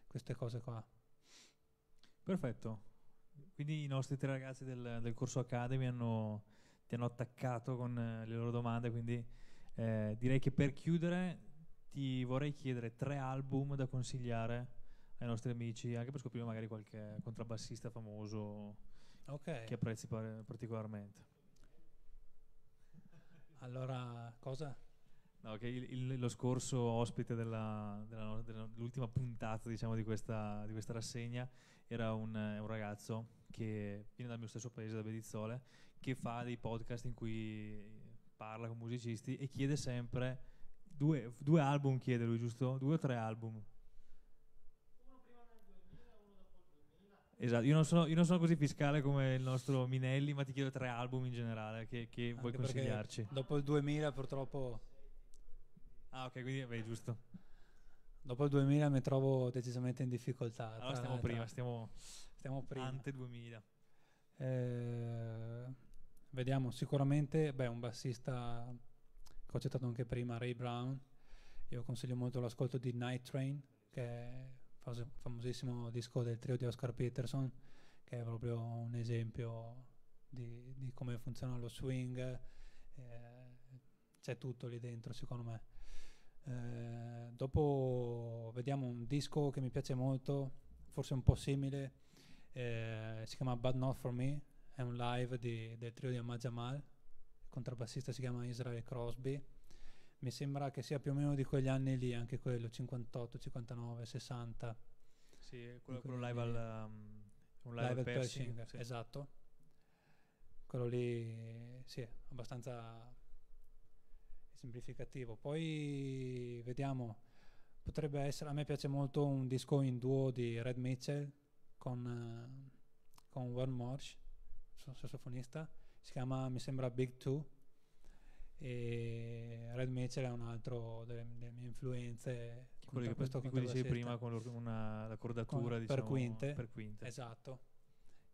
queste cose qua. Perfetto. Quindi i nostri tre ragazzi del, del corso Academy hanno, ti hanno attaccato con eh, le loro domande, quindi eh, direi che per chiudere ti vorrei chiedere tre album da consigliare ai nostri amici, anche per scoprire magari qualche contrabbassista famoso Ok, che apprezzi par- particolarmente. allora cosa? No, che il- il- lo scorso ospite della, della dell'ultima puntata diciamo, di, questa, di questa rassegna era un, un ragazzo che viene dal mio stesso paese, da Bedizzole, che fa dei podcast in cui parla con musicisti e chiede sempre due, due album, chiede lui, giusto? Due o tre album. Esatto, io non, sono, io non sono così fiscale come il nostro Minelli, ma ti chiedo tre album in generale che, che vuoi consigliarci. Dopo il 2000 purtroppo, Ah, ok, quindi beh, giusto. dopo il 2000 mi trovo decisamente in difficoltà. Allora stiamo tra- prima, stiamo stiamo prima. ante 2000. Eh, vediamo, sicuramente, beh, un bassista che ho citato anche prima, Ray Brown. Io consiglio molto l'ascolto di Night Train, che è famosissimo disco del trio di Oscar Peterson, che è proprio un esempio di, di come funziona lo swing. eh, c'è tutto lì dentro, secondo me. Eh, dopo vediamo un disco che mi piace molto, forse un po' simile, eh, si chiama But Not For Me, è un live di- del trio di Ahmad Jamal, il contrabbassista si chiama Israel Crosby, mi sembra che sia più o meno di quegli anni lì, anche quello, 58, 59, 60. Sì, quello, quello live al um, un live, Live al Pershing, sì. esatto. Quello lì, sì, abbastanza semplificativo. Poi vediamo, potrebbe essere, a me piace molto un disco in duo di Red Mitchell con, eh, con Warren suo sassofonista, si chiama, mi sembra Big Two. E Red Mitchell è un altro delle, delle mie influenze. Quello che, questo cui dicevi prima con una, la cordatura Con- diciamo, per quinte. per quinte. Esatto,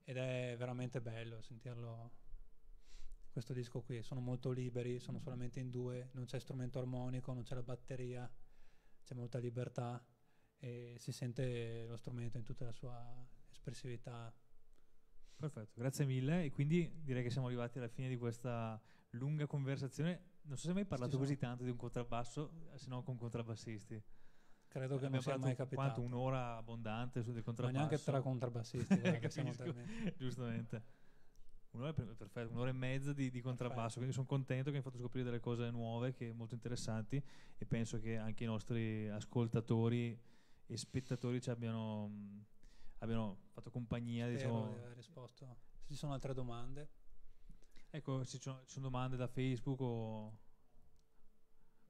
ed è veramente bello sentirlo. Questo disco qui sono molto liberi, sono solamente in due, non c'è strumento armonico, non c'è la batteria, c'è molta libertà e si sente lo strumento in tutta la sua espressività. Perfetto, grazie mille. E quindi direi che siamo arrivati alla fine di questa lunga conversazione. Non so se hai mai parlato così tanto di un contrabbasso, eh, se non con contrabbassisti. Credo che non abbiamo sia mai capitato. quanto un'ora abbondante su del Ma contrabbasso. neanche tra contrabbassisti, Capisco, giustamente. Un'ora, perfetto, un'ora e mezza di, di contrabbasso, quindi sono contento che mi hai fatto scoprire delle cose nuove, che molto interessanti e penso che anche i nostri ascoltatori e spettatori ci abbiano, abbiano fatto compagnia. Spero Diciamo. di aver risposto. Se ci sono altre domande, Ecco, se ci sono, ci sono domande da Facebook o...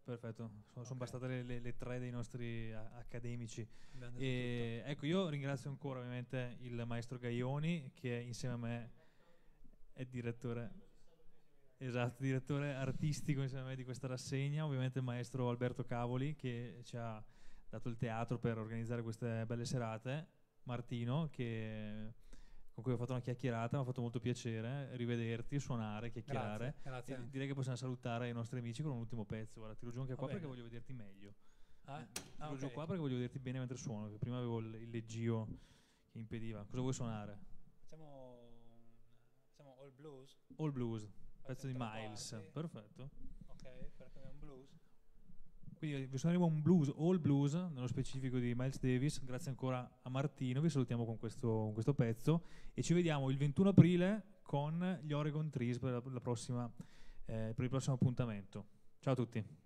Perfetto, sono, sono Ok. bastate le, le- le tre dei nostri a- accademici. E, ecco, io ringrazio ancora ovviamente il maestro Gaioni che insieme a me è direttore, esatto, direttore artistico insieme a me di questa rassegna, ovviamente il maestro Alberto Cavoli che ci ha dato il teatro per organizzare queste belle serate, Martino che, con cui ho fatto una chiacchierata, mi ha fatto molto piacere rivederti, suonare, chiacchierare. Grazie, grazie direi che possiamo salutare i nostri amici con un ultimo pezzo. Guarda, tiro giù anche qua perché voglio vederti meglio. Ah, Tiro ah, giù ok. qua perché voglio vederti bene mentre suono, che prima avevo il, leggio che impediva. Cosa vuoi suonare? Facciamo, facciamo all blues. All Blues, pezzo di Miles. quarti. Perfetto. Ok, perché è un blues. Quindi vi suoneremo un blues, all blues, nello specifico di Miles Davis. Grazie ancora a Martino, vi salutiamo con questo, con questo pezzo e ci vediamo il 21 aprile con gli Oregon Trees per, la, la prossima, eh, per il prossimo appuntamento. Ciao a tutti.